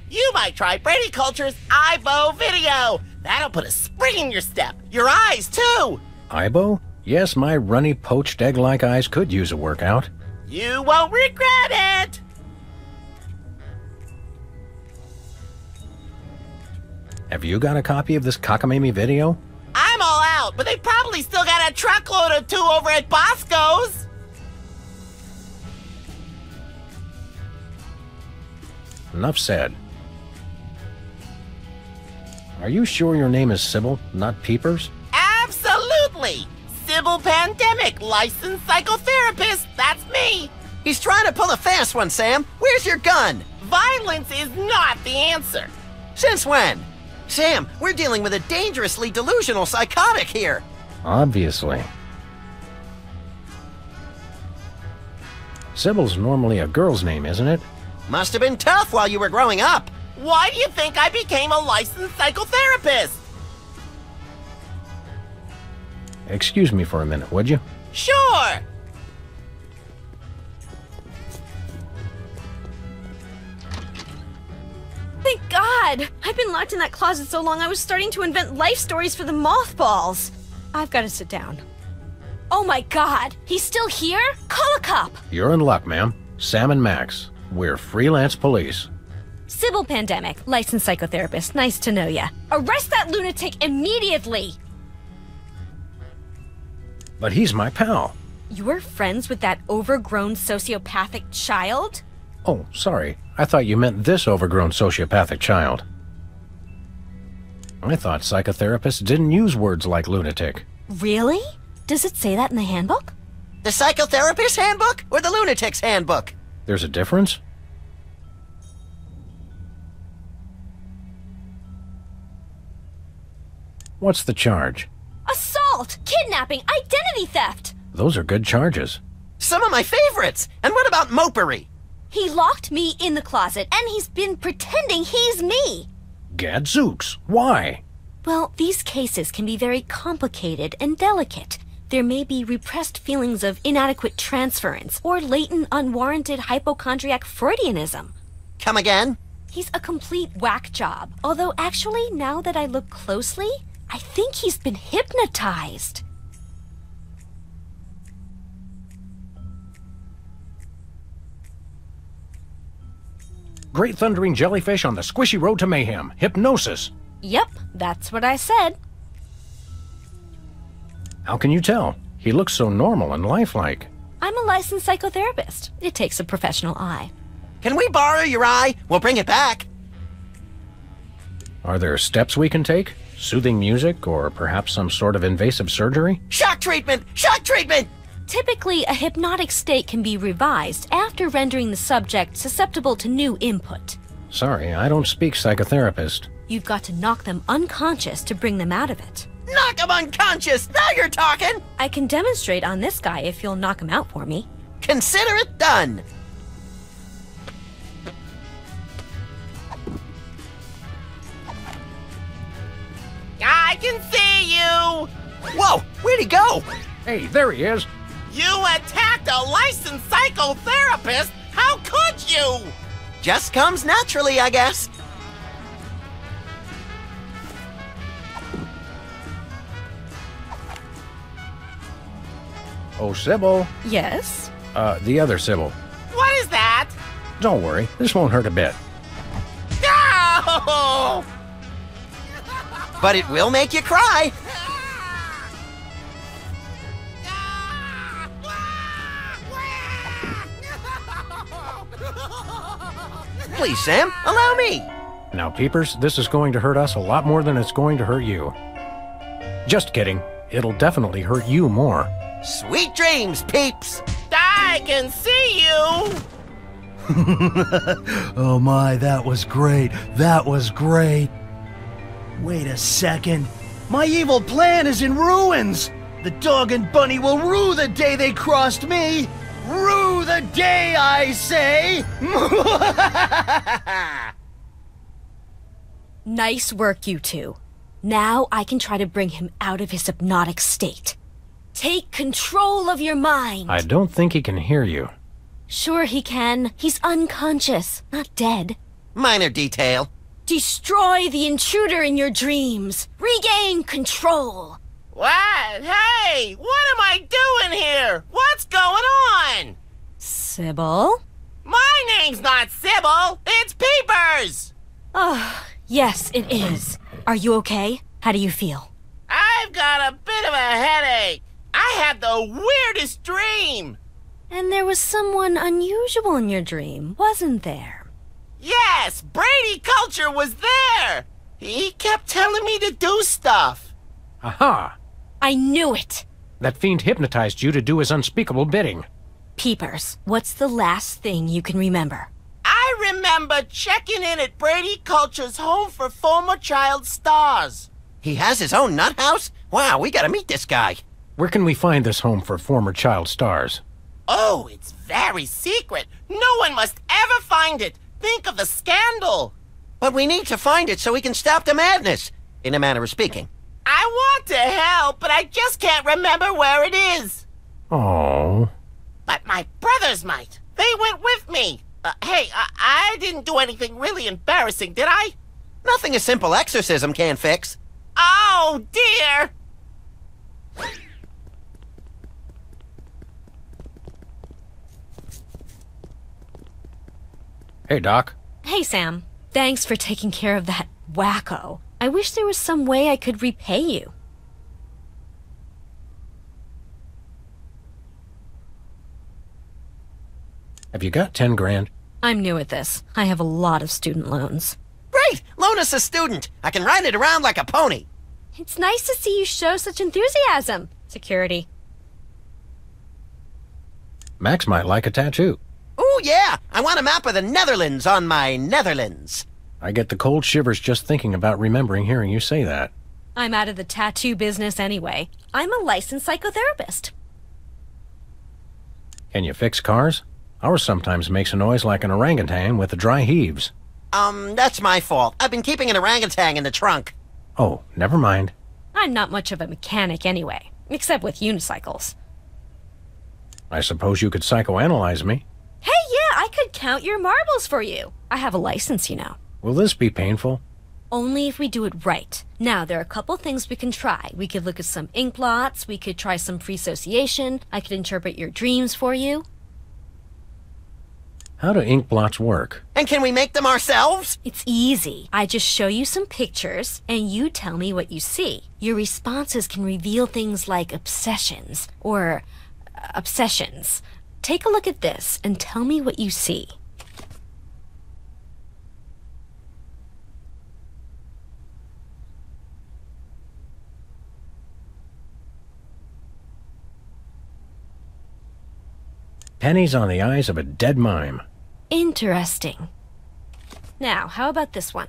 You might try Brady Culture's Eye-Bo video. That'll put a spring in your step. Your eyes, too. Eye-Bo? Yes, my runny, poached egg like eyes could use a workout. You won't regret it. Have you got a copy of this cockamamie video? I'm all out, but they probably still got a truckload or two over at Bosco's. Enough said. Are you sure your name is Sybil, not Peepers? Absolutely. Sybil Pandemik, licensed psychotherapist. That's me. He's trying to pull a fast one, Sam. Where's your gun? Violence is not the answer. Since when? Sam, we're dealing with a dangerously delusional psychotic here. Obviously. Sybil's normally a girl's name, isn't it? Must have been tough while you were growing up. Why do you think I became a licensed psychotherapist? Excuse me for a minute, would you? Sure. Thank God! I've been locked in that closet so long I was starting to invent life stories for the mothballs. I've got to sit down. Oh my God! He's still here? Call a cop! You're in luck, ma'am. Sam and Max. We're freelance police. Sybil Pandemik, licensed psychotherapist. Nice to know ya. Arrest that lunatic immediately! But he's my pal. You're friends with that overgrown sociopathic child? Oh, sorry. I thought you meant this overgrown sociopathic child. I thought psychotherapists didn't use words like lunatic. Really? Does it say that in the handbook? The psychotherapist handbook or the lunatic's handbook? There's a difference? What's the charge? Assault! Kidnapping! Identity theft! Those are good charges. Some of my favorites! And what about mopery? He locked me in the closet and he's been pretending he's me! Gadzooks! Why? Well, these cases can be very complicated and delicate. There may be repressed feelings of inadequate transference or latent unwarranted hypochondriac Freudianism. Come again? He's a complete whack job. Although, actually, now that I look closely, I think he's been hypnotized. Great thundering jellyfish on the squishy road to mayhem. Hypnosis. Yep, that's what I said. How can you tell? He looks so normal and lifelike. I'm a licensed psychotherapist. It takes a professional eye. Can we borrow your eye? We'll bring it back. Are there steps we can take? Soothing music, or perhaps some sort of invasive surgery? Shock treatment! Shock treatment! Typically, a hypnotic state can be revised after rendering the subject susceptible to new input. Sorry, I don't speak psychotherapist. You've got to knock them unconscious to bring them out of it. Knock him unconscious! Now you're talking! I can demonstrate on this guy if you'll knock him out for me. Consider it done! I can see you! Whoa! Where'd he go? Hey, there he is. You attacked a licensed psychotherapist? How could you? Just comes naturally, I guess. Oh, Sybil. Yes? Uh, the other Sybil. What is that? Don't worry, this won't hurt a bit. No! But it will make you cry. Please, Sam, allow me. Now, Peepers, this is going to hurt us a lot more than it's going to hurt you. Just kidding. It'll definitely hurt you more. Sweet dreams, peeps. I can see you! oh my, that was great. That was great. Wait a second. My evil plan is in ruins. The dog and bunny will rue the day they crossed me. Rue the day, I say. Nice work, you two. Now I can try to bring him out of his hypnotic state. Take control of your mind. I don't think he can hear you. Sure he can. He's unconscious, not dead. Minor detail. Destroy the intruder in your dreams. Regain control. What? Hey, what am I doing here? What's going on? Sybil? My name's not Sybil. It's Peepers. Oh, yes, it is. Are you okay? How do you feel? I've got a bit of a headache. I had the weirdest dream. And there was someone unusual in your dream, wasn't there? Yes, Brady Culture was there. He kept telling me to do stuff. Aha! I knew it! That fiend hypnotized you to do his unspeakable bidding. Peepers, what's the last thing you can remember? I remember checking in at Brady Culture's home for former child stars. He has his own nut house? Wow, we gotta meet this guy. Where can we find this home for former child stars? Oh, it's very secret. No one must ever find it. Think of the scandal. But we need to find it so we can stop the madness, in a manner of speaking. I want to help, but I just can't remember where it is. Oh. But my brothers might. They went with me. Uh, hey, I, I didn't do anything really embarrassing, did I? Nothing a simple exorcism can't fix. Oh, dear. Hey, Doc. Hey, Sam. Thanks for taking care of that wacko. I wish there was some way I could repay you. Have you got ten grand? I'm new at this. I have a lot of student loans. Great! Loan us a student. I can ride it around like a pony. It's nice to see you show such enthusiasm. Security. Max might like a tattoo. Oh, yeah! I want a map of the Netherlands on my Netherlands. I get the cold shivers just thinking about remembering hearing you say that. I'm out of the tattoo business anyway. I'm a licensed psychotherapist. Can you fix cars? Ours sometimes makes a noise like an orangutan with the dry heaves. Um, that's my fault. I've been keeping an orangutan in the trunk. Oh, never mind. I'm not much of a mechanic anyway, except with unicycles. I suppose you could psychoanalyze me. Hey, yeah, I could count your marbles for you. I have a license, you know. Will this be painful? Only if we do it right. Now, there are a couple things we can try. We could look at some ink blots, we could try some pre-association, I could interpret your dreams for you. How do ink blots work? And can we make them ourselves? It's easy. I just show you some pictures, and you tell me what you see. Your responses can reveal things like obsessions, or uh, obsessions. Take a look at this and tell me what you see. Pennies on the eyes of a dead mime. Interesting. Now, how about this one?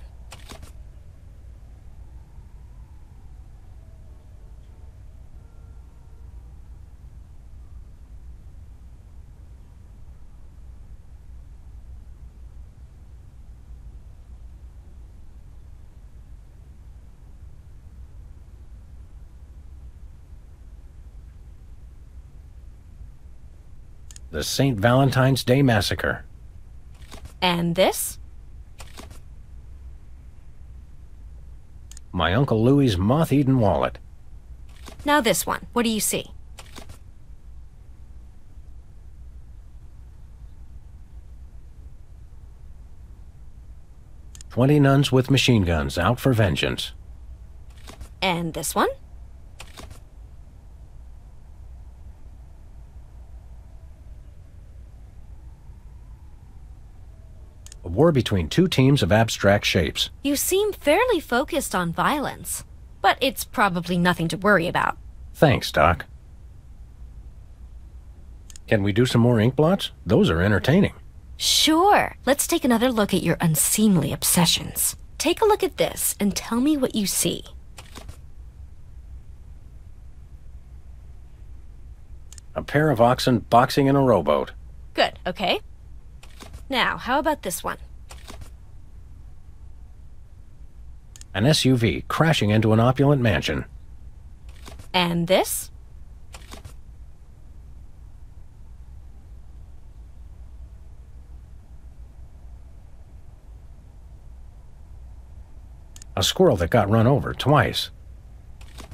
The St. Valentine's Day Massacre. And this? My Uncle Louis's moth-eaten wallet. Now this one. What do you see? Twenty nuns with machine guns out for vengeance. And this one? War between two teams of abstract shapes. You seem fairly focused on violence. But it's probably nothing to worry about. Thanks, Doc. Can we do some more ink blots? Those are entertaining. Sure. Let's take another look at your unseemly obsessions. Take a look at this and tell me what you see. A pair of oxen boxing in a rowboat. Good, okay. Now, how about this one? An SUV crashing into an opulent mansion. And this? A squirrel that got run over twice.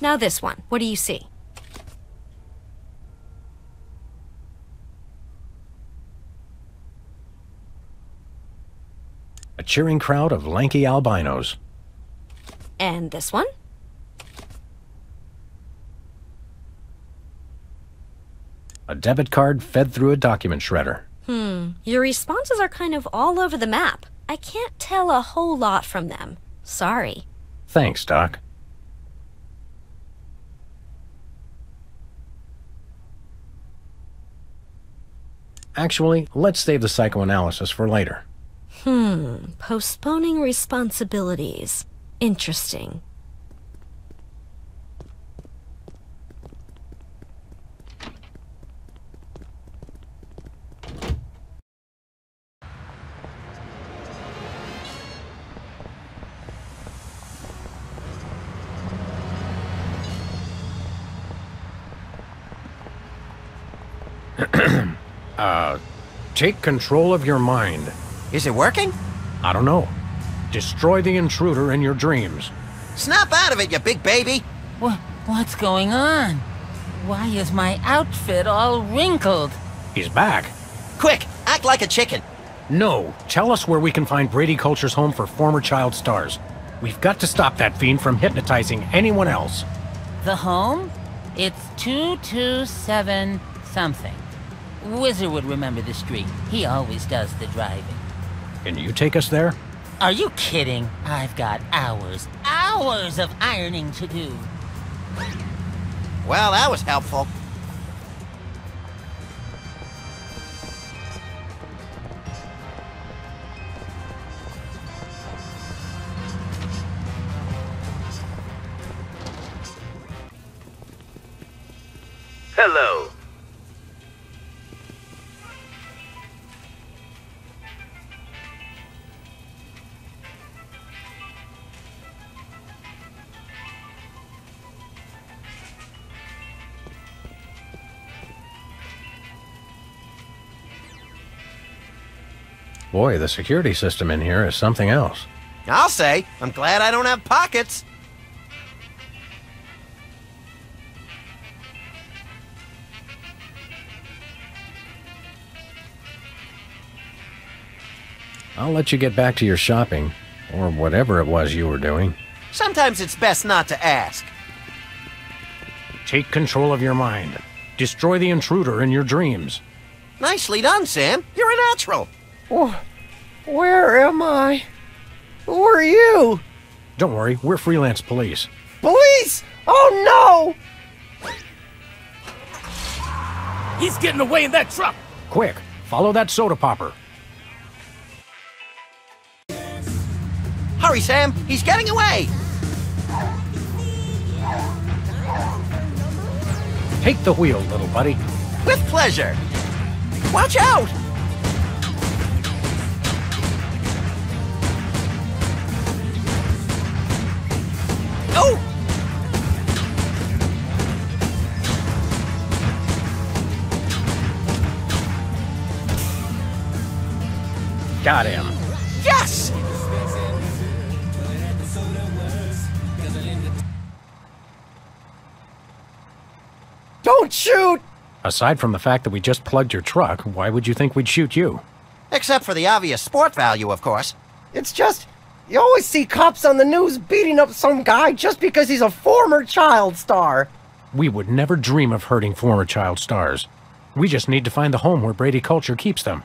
Now this one. What do you see? A cheering crowd of lanky albinos. And this one? A debit card fed through a document shredder. Hmm. Your responses are kind of all over the map. I can't tell a whole lot from them. Sorry. Thanks, Doc. Actually, let's save the psychoanalysis for later. Hmm. Postponing responsibilities. Interesting. uh, take control of your mind. Is it working? I don't know. Destroy the intruder in your dreams. Snap out of it, you big baby! What, what's going on? Why is my outfit all wrinkled? He's back. Quick, act like a chicken. No, tell us where we can find Brady Culture's home for former child stars. We've got to stop that fiend from hypnotizing anyone else. The home? It's 227 something. Whizzer would remember the street. He always does the driving. Can you take us there? Are you kidding? I've got hours, hours of ironing to do. Well, that was helpful. Hello. Boy, the security system in here is something else. I'll say, I'm glad I don't have pockets. I'll let you get back to your shopping, or whatever it was you were doing. Sometimes it's best not to ask. Take control of your mind. Destroy the intruder in your dreams. Nicely done, Sam. You're a natural. Oh, where am I? Who are you? Don't worry, we're freelance police. Police! Oh no! He's getting away in that truck! Quick, follow that soda popper. Hurry, Sam. He's getting away. Take the wheel, little buddy. With pleasure. Watch out! Oh! Got him. Yes! Don't shoot! Aside from the fact that we just plugged your truck, why would you think we'd shoot you? Except for the obvious sport value, of course. It's just, you always see cops on the news beating up some guy just because he's a former child star. We would never dream of hurting former child stars. We just need to find the home where Brady Culture keeps them.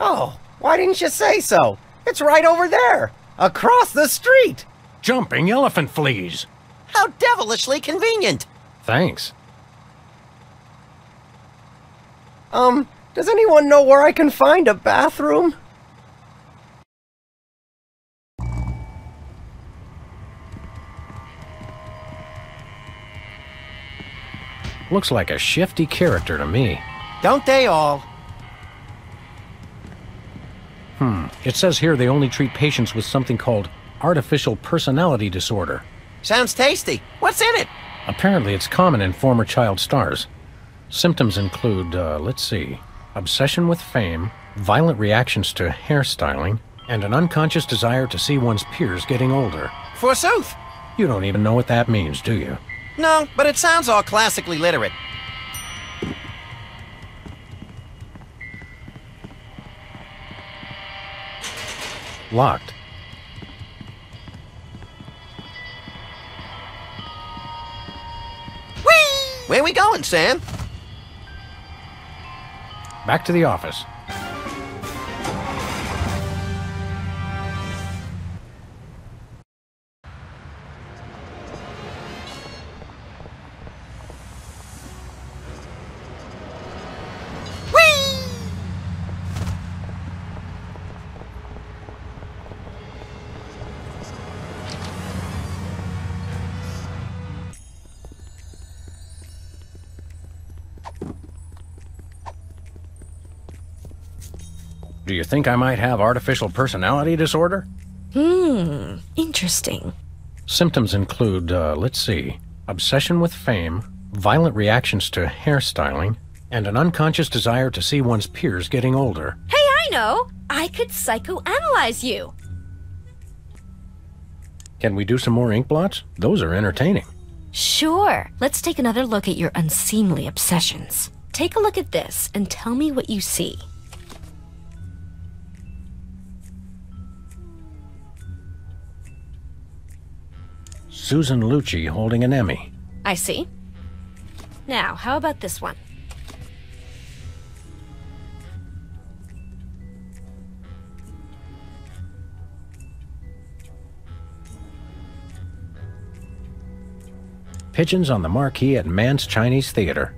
Oh, why didn't you say so? It's right over there, across the street. Jumping elephant fleas. How devilishly convenient. Thanks. Um, does anyone know where I can find a bathroom? Looks like a shifty character to me. Don't they all? Hmm. It says here they only treat patients with something called artificial personality disorder. Sounds tasty. What's in it? Apparently, it's common in former child stars. Symptoms include, uh, let's see, obsession with fame, violent reactions to hairstyling, and an unconscious desire to see one's peers getting older. Forsooth. You don't even know what that means, do you? No, but it sounds all classically literate. Locked. Whee! Where we going, Sam? Back to the office. Do you think I might have artificial personality disorder? Hmm, interesting. Symptoms include, uh, let's see, obsession with fame, violent reactions to hairstyling, and an unconscious desire to see one's peers getting older. Hey, I know! I could psychoanalyze you! Can we do some more ink blots? Those are entertaining. Sure. Let's take another look at your unseemly obsessions. Take a look at this and tell me what you see. Susan Lucci holding an Emmy. I see. Now, how about this one? Pigeons on the marquee at Mann's Chinese Theater.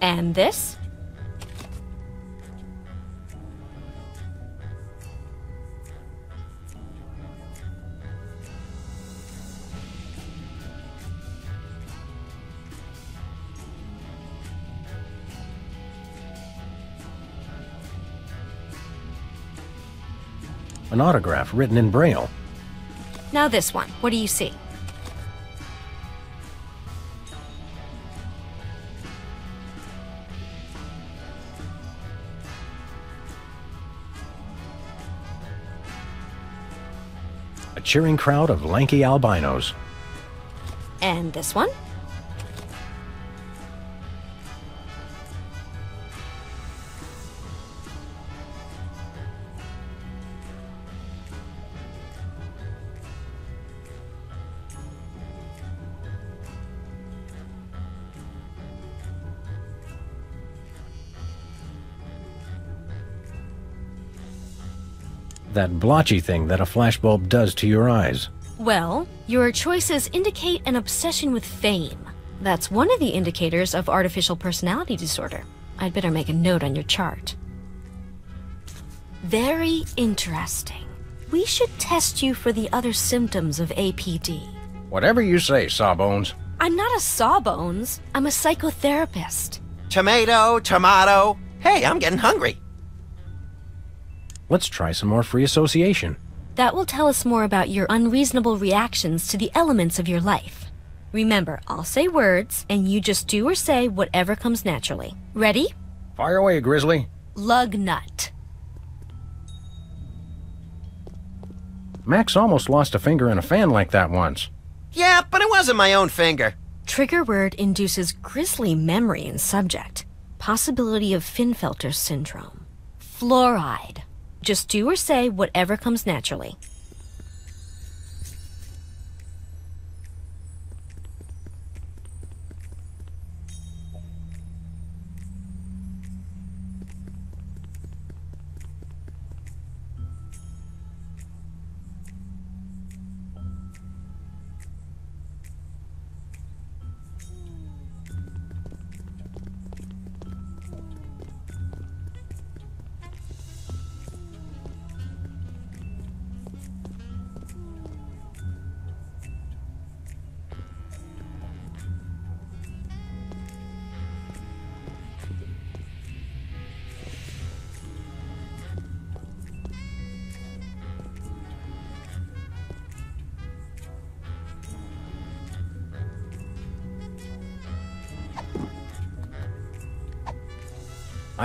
And this? An autograph written in Braille. Now this one. What do you see? A cheering crowd of lanky albinos. And this one? That blotchy thing that a flashbulb does to your eyes. Well, your choices indicate an obsession with fame. That's one of the indicators of artificial personality disorder. I'd better make a note on your chart. Very interesting. We should test you for the other symptoms of APD. Whatever you say, Sawbones. I'm not a sawbones. I'm a psychotherapist. Tomato, tomato. Hey, I'm getting hungry. Let's try some more free association. That will tell us more about your unreasonable reactions to the elements of your life. Remember, I'll say words, and you just do or say whatever comes naturally. Ready? Fire away, Grizzly. Lug nut. Max almost lost a finger in a fan like that once. Yeah, but it wasn't my own finger. Trigger word induces grisly memory in subject. Possibility of Finfelter syndrome. Fluoride. Just do or say whatever comes naturally.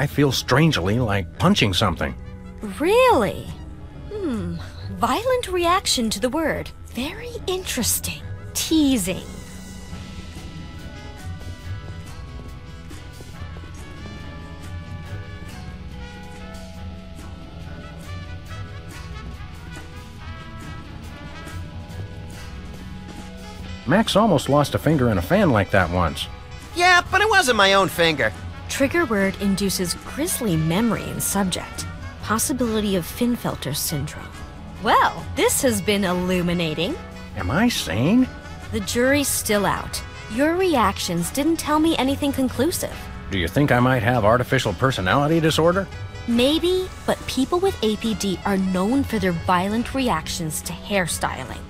I feel strangely like punching something. Really? Hmm. Violent reaction to the word. Very interesting. Teasing. Max almost lost a finger in a fan like that once. Yeah, but it wasn't my own finger. Trigger word induces grisly memory in subject. Possibility of Finfelter syndrome. Well, this has been illuminating. Am I sane? The jury's still out. Your reactions didn't tell me anything conclusive. Do you think I might have artificial personality disorder? Maybe, but people with APD are known for their violent reactions to hairstyling.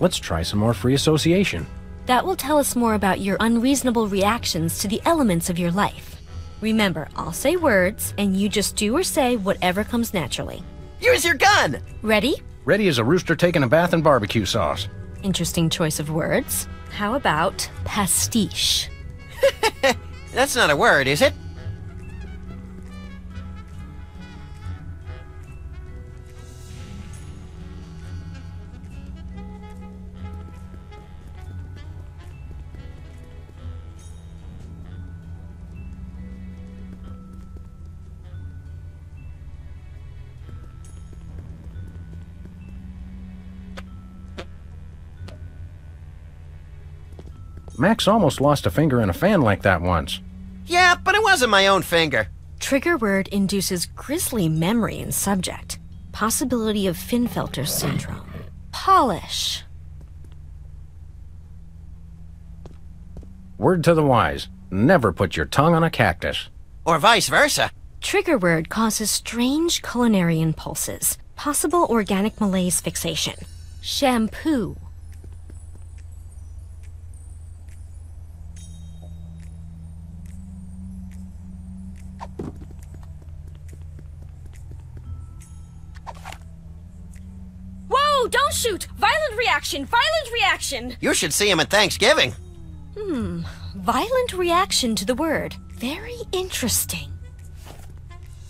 Let's try some more free association. That will tell us more about your unreasonable reactions to the elements of your life. Remember, I'll say words, and you just do or say whatever comes naturally. Use your gun! Ready? Ready as a rooster taking a bath in barbecue sauce. Interesting choice of words. How about pastiche? That's not a word, is it? Max almost lost a finger in a fan like that once. Yeah, but it wasn't my own finger. Trigger word induces grisly memory in subject. Possibility of Finfelter syndrome. Polish. Word to the wise never put your tongue on a cactus. Or vice versa. Trigger word causes strange culinary impulses. Possible organic malaise fixation. Shampoo. Whoa, don't shoot! Violent reaction! Violent reaction! You should see him at Thanksgiving. Hmm. Violent reaction to the word. Very interesting.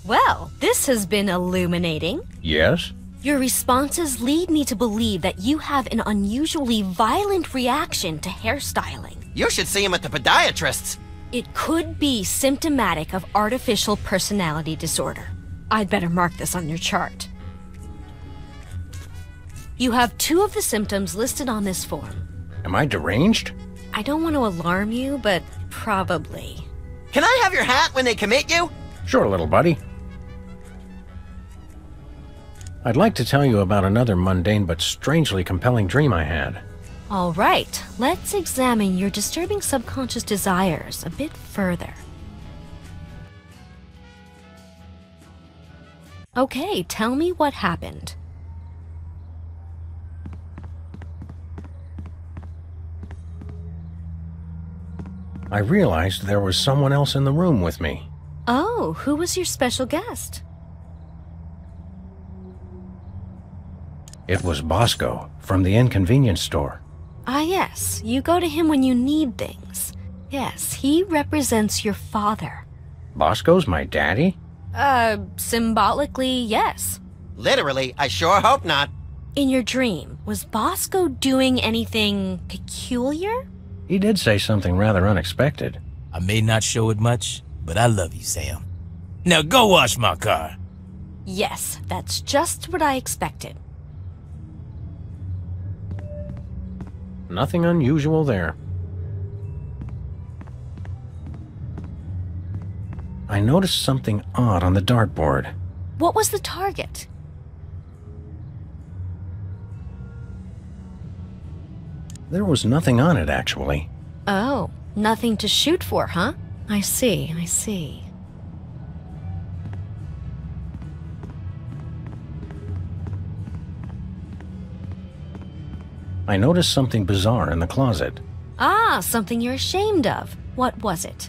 Well, this has been illuminating. Yes? Your responses lead me to believe that you have an unusually violent reaction to hairstyling. You should see him at the podiatrist's. It could be symptomatic of artificial personality disorder. I'd better mark this on your chart. You have two of the symptoms listed on this form. Am I deranged? I don't want to alarm you, but probably. Can I have your hat when they commit you? Sure, little buddy. I'd like to tell you about another mundane but strangely compelling dream I had. All right, let's examine your disturbing subconscious desires a bit further. Okay, tell me what happened. I realized there was someone else in the room with me. Oh, who was your special guest? It was Bosco from the inconvenience store. Ah, yes, you go to him when you need things. Yes, he represents your father. Bosco's my daddy? Uh, symbolically, yes. Literally, I sure hope not. In your dream, was Bosco doing anything peculiar? He did say something rather unexpected. I may not show it much, but I love you, Sam. Now go wash my car. Yes, that's just what I expected. Nothing unusual there. I noticed something odd on the dartboard. What was the target? There was nothing on it, actually. Oh, nothing to shoot for, huh? I see, I see. I noticed something bizarre in the closet. Ah, something you're ashamed of. What was it?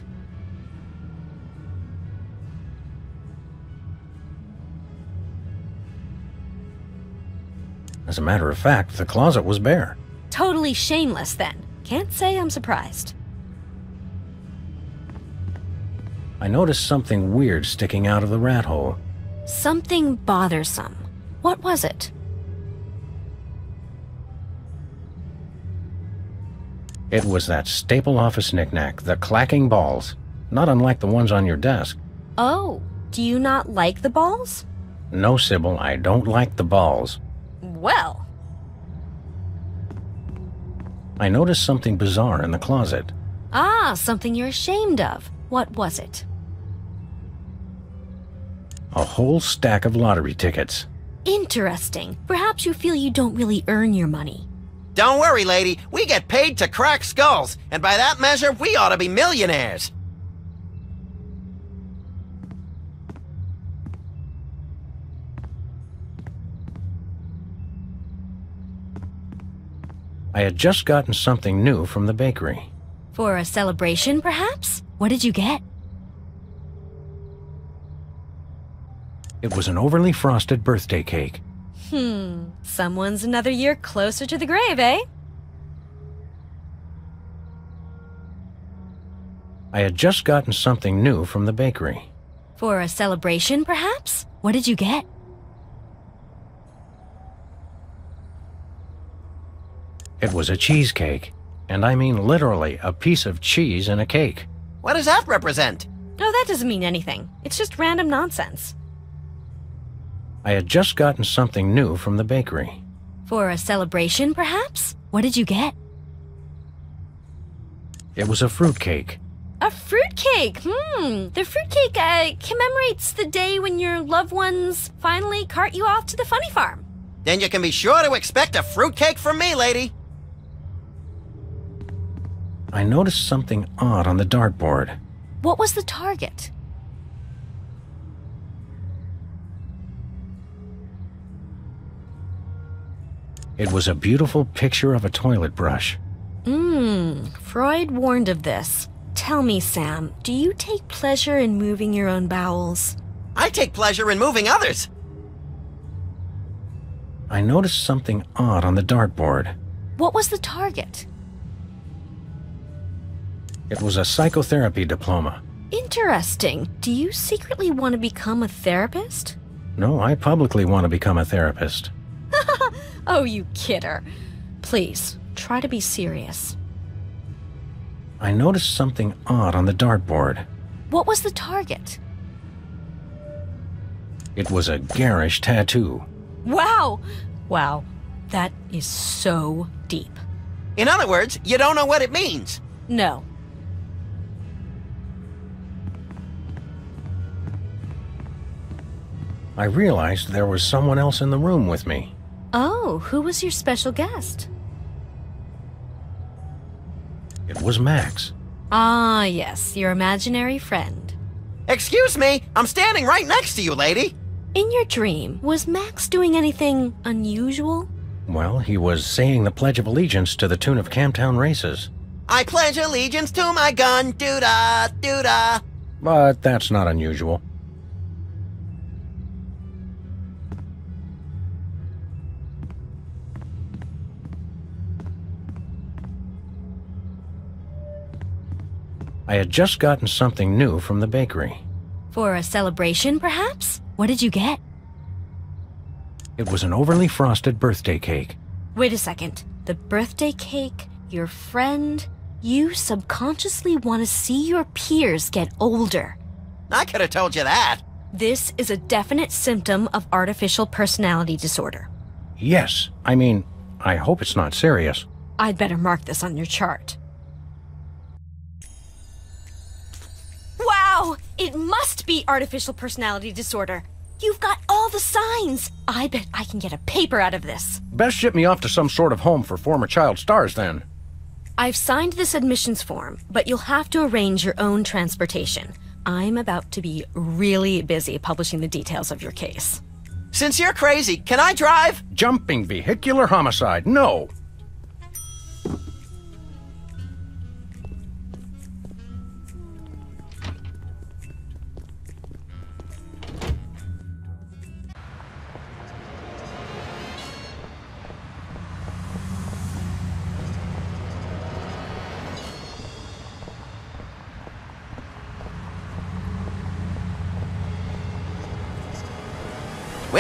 As a matter of fact, the closet was bare. Totally shameless, then. Can't say I'm surprised. I noticed something weird sticking out of the rat hole. Something bothersome. What was it? It was that staple office knickknack, the clacking balls. Not unlike the ones on your desk. Oh, do you not like the balls? No, Sybil, I don't like the balls. Well, I noticed something bizarre in the closet. ah, something you're ashamed of. What was it? A whole stack of lottery tickets. Interesting. Perhaps you feel you don't really earn your money. Don't worry, lady. We get paid to crack skulls, and by that measure, we ought to be millionaires. I had just gotten something new from the bakery. For a celebration, perhaps? What did you get? It was an overly frosted birthday cake. Hmm, someone's another year closer to the grave, eh? I had just gotten something new from the bakery. For a celebration, perhaps? What did you get? It was a cheesecake. And I mean literally a piece of cheese in a cake. What does that represent? Oh, that doesn't mean anything. It's just random nonsense. I had just gotten something new from the bakery. For a celebration, perhaps? What did you get? It was a fruitcake. A fruitcake! Hmm. The fruitcake uh, commemorates the day when your loved ones finally cart you off to the funny farm. Then you can be sure to expect a fruitcake from me, lady. I noticed something odd on the dartboard. What was the target? It was a beautiful picture of a toilet brush. Mmm. Freud warned of this. Tell me, Sam, do you take pleasure in moving your own bowels? I take pleasure in moving others. I noticed something odd on the dartboard. What was the target? It was a psychotherapy diploma. Interesting. Do you secretly want to become a therapist? No, I publicly want to become a therapist. Oh, you kidder. Please, try to be serious. I noticed something odd on the dartboard. What was the target? It was a garish tattoo. Wow! Wow, that is so deep. In other words, you don't know what it means. No. I realized there was someone else in the room with me. Oh, who was your special guest? It was Max. Ah, yes, your imaginary friend. Excuse me, I'm standing right next to you, lady. In your dream, was Max doing anything unusual? Well, he was saying the Pledge of Allegiance to the tune of Camptown Races. I pledge allegiance to my gun, doo-da, doo-da. But that's not unusual. I had just gotten something new from the bakery. For a celebration, perhaps? What did you get? It was an overly frosted birthday cake. Wait a second. The birthday cake, your friend, you subconsciously want to see your peers get older. I could have told you that. This is a definite symptom of artificial personality disorder. Yes, I mean, I hope it's not serious. I'd better mark this on your chart. Wow! It must be artificial personality disorder. You've got all the signs. I bet I can get a paper out of this. Best ship me off to some sort of home for former child stars then. I've signed this admissions form, but you'll have to arrange your own transportation. I'm about to be really busy publishing the details of your case. Since you're crazy, can I drive? Jumping vehicular homicide, no.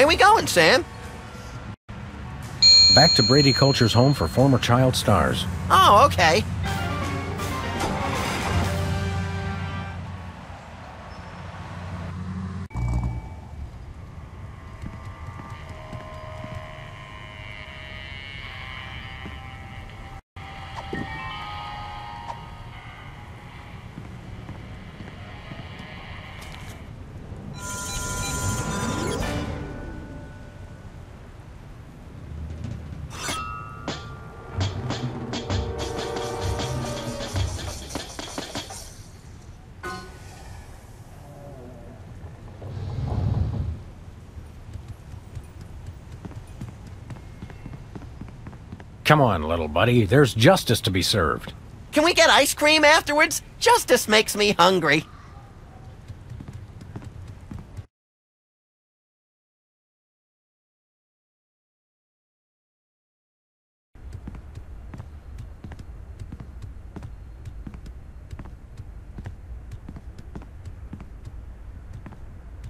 Where we going, Sam? Back to Brady Culture's home for former child stars. Oh, okay. Come on, little buddy. There's justice to be served. Can we get ice cream afterwards? Justice makes me hungry.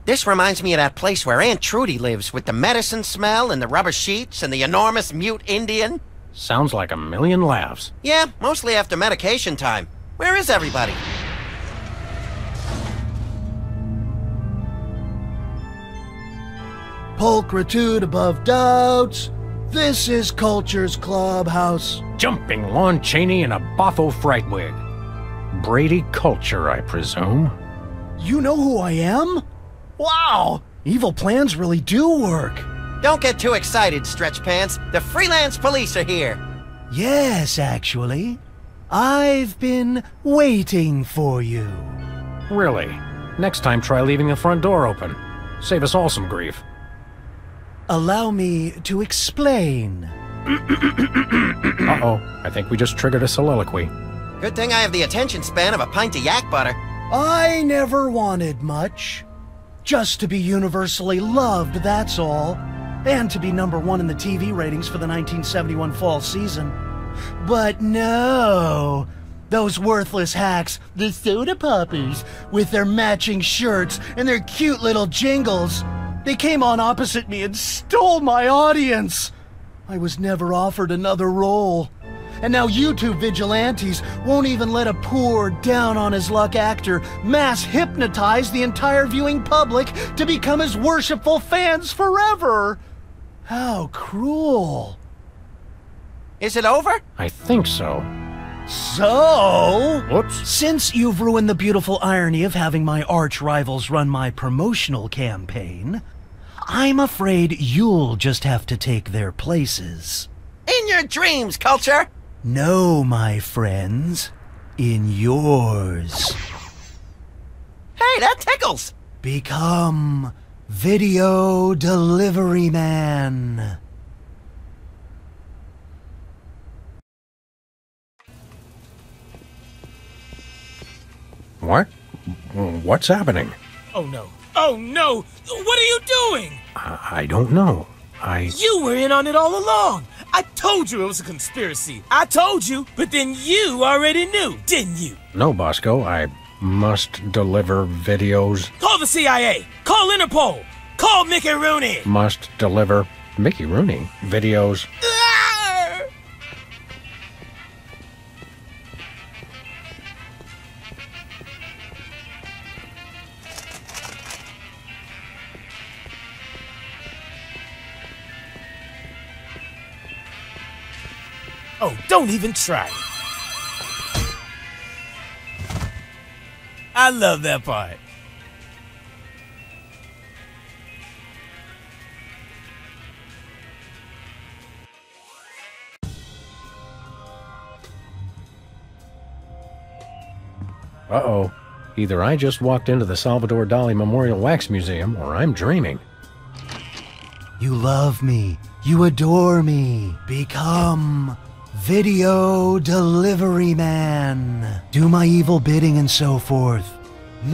This reminds me of that place where Aunt Trudy lives with the medicine smell and the rubber sheets and the enormous mute Indian. Sounds like a million laughs. Yeah, mostly after medication time. Where is everybody? Pulchritude above doubts. This is Culture's Clubhouse. Jumping Lon Chaney in a boffo fright wig. Brady Culture, I presume. You know who I am? Wow! Evil plans really do work. Don't get too excited, Stretch Pants. The freelance police are here. Yes, actually. I've been waiting for you. Really? Next time, try leaving the front door open. Save us all some grief. Allow me to explain. Uh oh, I think we just triggered a soliloquy. Good thing I have the attention span of a pint of yak butter. I never wanted much. Just to be universally loved, that's all. And to be number one in the TV ratings for the 1971 fall season. But no. Those worthless hacks, the soda poppers, with their matching shirts and their cute little jingles, they came on opposite me and stole my audience. I was never offered another role. And now you two vigilantes won't even let a poor, down on his luck actor mass hypnotize the entire viewing public to become his worshipful fans forever. How cruel. Is it over? I think so. So, Whoops. since you've ruined the beautiful irony of having my arch rivals run my promotional campaign, I'm afraid you'll just have to take their places. In your dreams, Culture! No, my friends, in yours. Hey, that tickles! Become Video Delivery Man. What? What's happening? Oh no. Oh no! What are you doing? I, I don't know. I. You were in on it all along. I told you it was a conspiracy. I told you, but then you already knew, didn't you? No, Bosco. I must deliver videos. Call the CIA. Call Interpol. Call Mickey Rooney. Must deliver. Mickey Rooney. Videos. Oh, don't even try. I love that part. Uh oh. Either I just walked into the Salvador Dali Memorial Wax Museum or I'm dreaming. You love me. You adore me. Become Video Delivery Man. Do my evil bidding and so forth.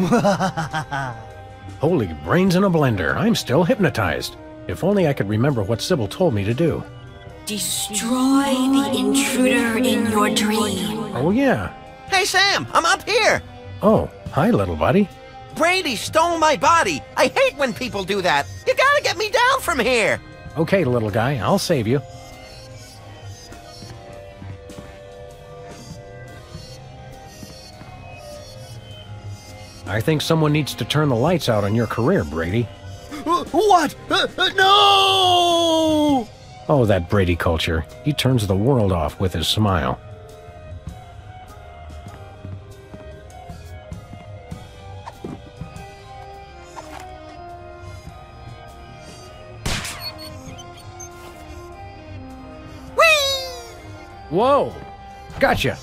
Holy brains in a blender. I'm still hypnotized. If only I could remember what Sybil told me to do. Destroy the intruder in your dream. Oh, yeah. Hey, Sam, I'm up here! Oh, hi, little buddy. Brady stole my body. I hate when people do that. You gotta get me down from here. Okay, little guy, I'll save you. I think someone needs to turn the lights out on your career, Brady. What? Uh, uh, no! Oh, that Brady culture. He turns the world off with his smile. Whoa! Gotcha!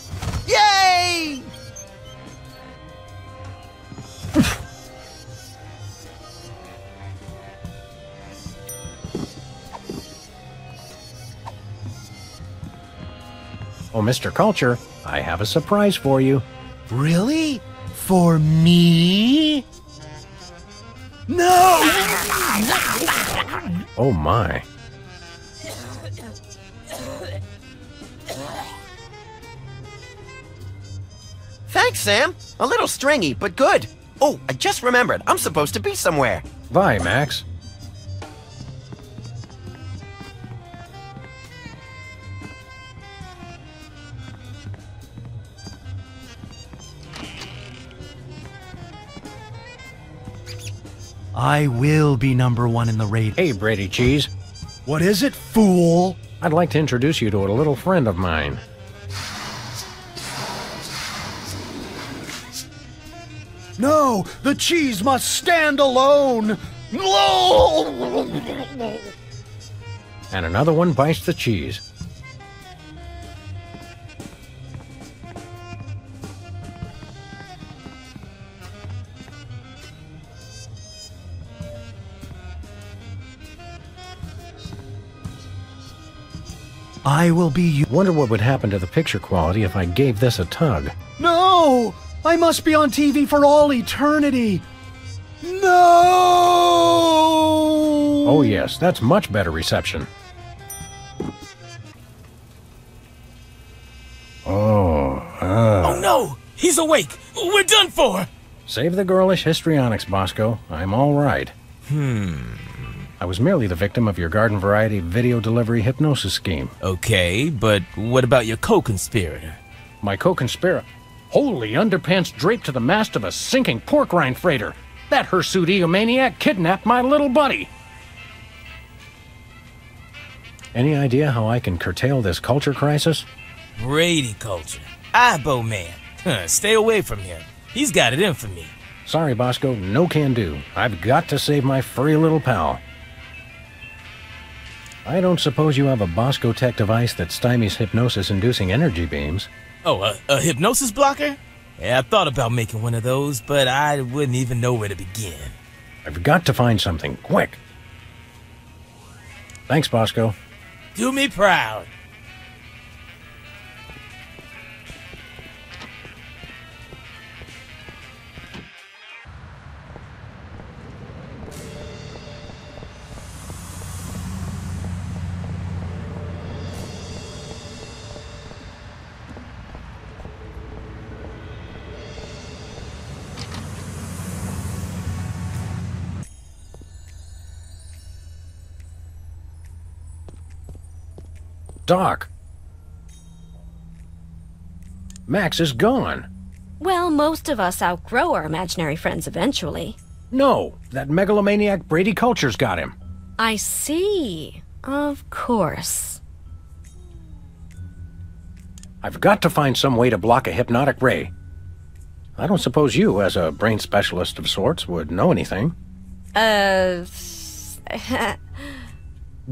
Oh, Mr. Culture, I have a surprise for you. Really? For me? No! Oh my. Thanks, Sam. A little stringy, but good. Oh, I just remembered. I'm supposed to be somewhere. Bye, Max. I will be number one in the raid. Hey, Brady Cheese. What is it, fool? I'd like to introduce you to a little friend of mine. No, the cheese must stand alone. And another one bites the cheese. I will be you. Wonder what would happen to the picture quality if I gave this a tug. No! I must be on TV for all eternity. No! Oh, yes, that's much better reception. Oh, uh. Oh no! He's awake! We're done for! Save the girlish histrionics, Bosco. I'm all right. Hmm. I was merely the victim of your garden variety video delivery hypnosis scheme. Okay, but what about your co-conspirator? My co-conspirator? Holy underpants draped to the mast of a sinking pork rind freighter. That hirsute egomaniac kidnapped my little buddy. Any idea how I can curtail this culture crisis? Brady culture. Eye-Bo man. Huh, stay away from him. He's got it in for me. Sorry, Bosco, no can do. I've got to save my furry little pal. I don't suppose you have a Bosco Tech device that stymies hypnosis inducing energy beams. Oh, a, a hypnosis blocker? Yeah, I thought about making one of those, but I wouldn't even know where to begin. I've got to find something, quick. Thanks, Bosco. Do me proud. Doc. Max is gone. Well, most of us outgrow our imaginary friends eventually. No, that megalomaniac Brady Culture's got him. I see. Of course. I've got to find some way to block a hypnotic ray. I don't suppose you, as a brain specialist of sorts, would know anything. Uh.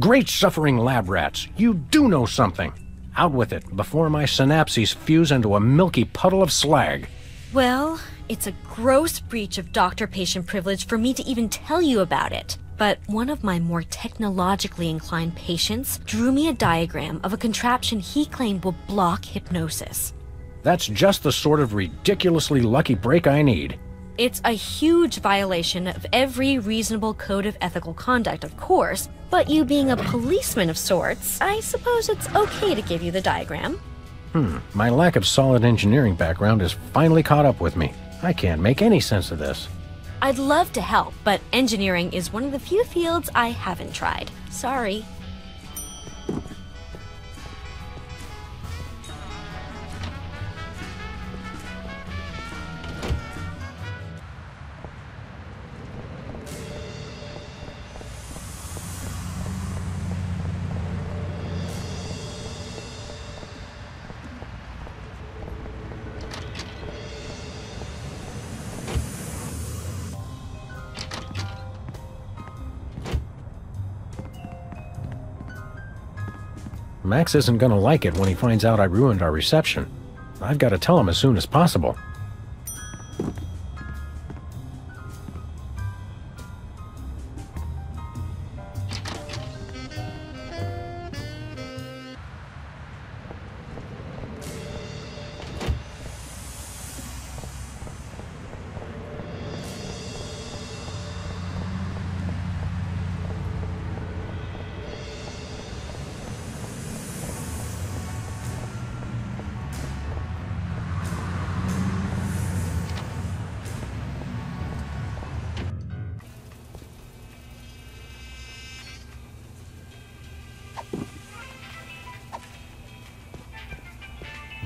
Great suffering lab rats, you do know something. Out with it before my synapses fuse into a milky puddle of slag. well, it's a gross breach of doctor patient privilege for me to even tell you about it. But one of my more technologically inclined patients drew me a diagram of a contraption he claimed will block hypnosis. That's just the sort of ridiculously lucky break I need. It's a huge violation of every reasonable code of ethical conduct, of course, but you being a policeman of sorts, I suppose it's okay to give you the diagram. Hmm, my lack of solid engineering background has finally caught up with me. I can't make any sense of this. I'd love to help, but engineering is one of the few fields I haven't tried. Sorry. Max isn't gonna like it when he finds out I ruined our reception. I've got to tell him as soon as possible.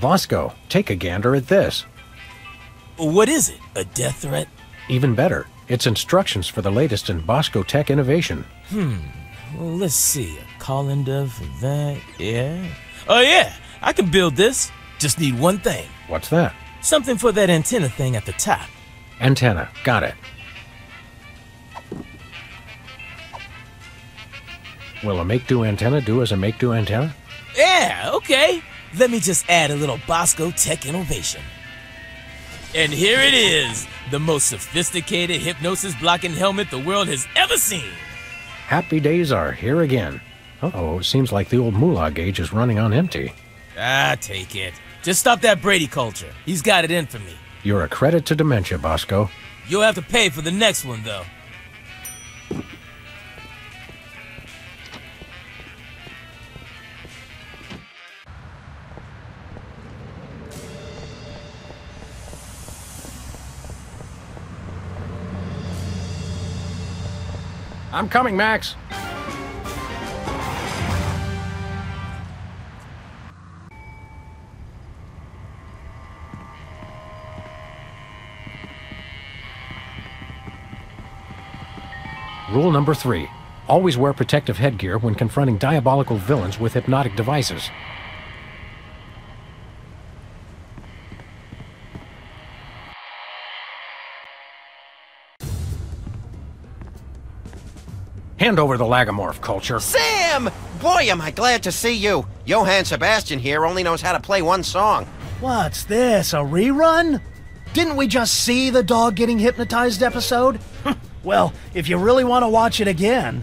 Bosco, take a gander at this. What is it? A death threat? Even better, it's instructions for the latest in Bosco tech innovation. Hmm. Well, let's see. A colander for that. Yeah. Oh, yeah. I can build this. Just need one thing. What's that? Something for that antenna thing at the top. Antenna, got it. Will a make-do antenna do as a make-do antenna? Yeah, okay. Let me just add a little Bosco tech innovation. And here it is, the most sophisticated hypnosis blocking helmet the world has ever seen. Happy days are here again. Uh-oh, it seems like the old moolah gauge is running on empty. Ah, take it. Just stop that Brady culture. He's got it in for me. You're a credit to dementia, Bosco. You'll have to pay for the next one, though. I'm coming, Max. Rule number three. Always wear protective headgear when confronting diabolical villains with hypnotic devices. Hand over the lagomorph culture. Sam! Boy, am I glad to see you. Johann Sebastian here only knows how to play one song. What's this, a rerun? Didn't we just see the dog getting hypnotized episode? well, if you really want to watch it again.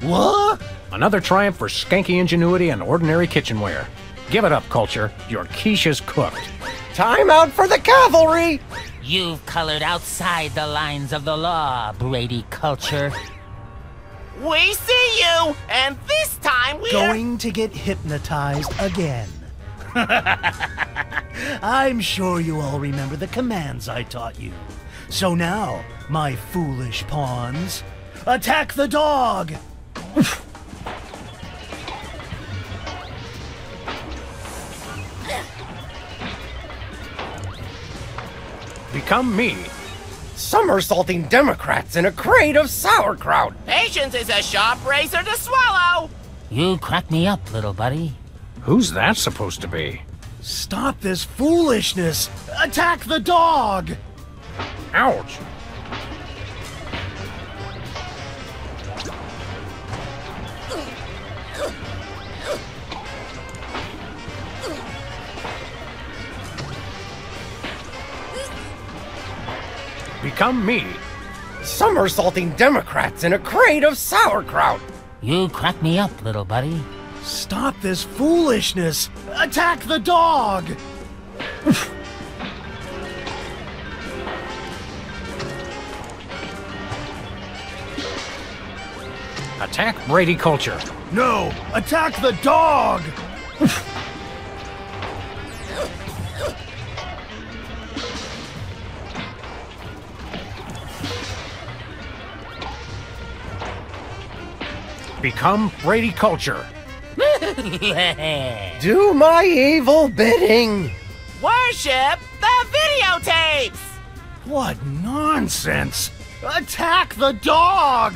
What? Another triumph for skanky ingenuity and ordinary kitchenware. Give it up, culture. Your quiche is cooked. Time out for the cavalry! You've colored outside the lines of the law, Brady Culture. We see you, and this time we're Going to get hypnotized again. I'm sure you all remember the commands I taught you. So now, my foolish pawns, attack the dog! Become me. Somersaulting Democrats in a crate of sauerkraut. Patience is a sharp razor to swallow. You crack me up, little buddy. Who's that supposed to be? Stop this foolishness! Attack the dog! Ouch! Become me. Somersaulting Democrats in a crate of sauerkraut. You crack me up, little buddy. Stop this foolishness! Attack the dog! Attack Brady culture. No! Attack the dog! Become Brady Culture. Do my evil bidding. Worship the videotapes! What nonsense! Attack the dog!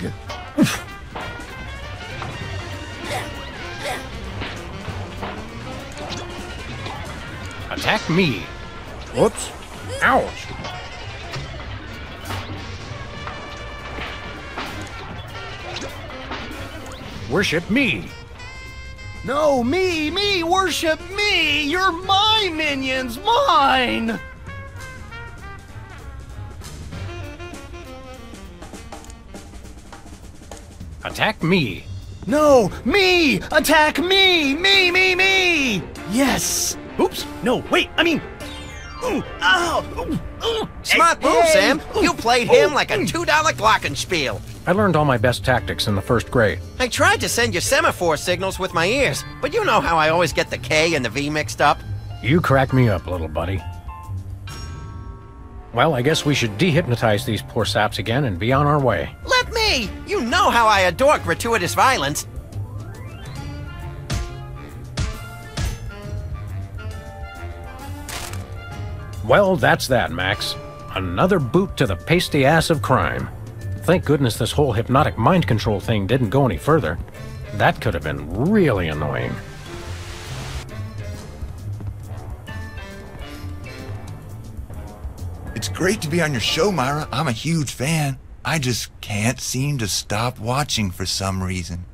Attack me. Whoops. Ouch. Worship me. No, me, me, worship me! You're my minions, mine! Attack me. No, me! Attack me! Me, me, me! Yes! Oops, no, wait, I mean. Ooh, ow! Ooh, ooh. Smart Hey, move, hey. Sam. You played him like a mm. $2 glockenspiel. I learned all my best tactics in the first grade. I tried to send you semaphore signals with my ears, but you know how I always get the K and the V mixed up. You crack me up, little buddy. Well, I guess we should dehypnotize these poor saps again and be on our way. Let me! You know how I adore gratuitous violence. Well, that's that, Max. Another boot to the pasty ass of crime. Thank goodness this whole hypnotic mind control thing didn't go any further. That could have been really annoying. It's great to be on your show, Myra. I'm a huge fan. I just can't seem to stop watching for some reason.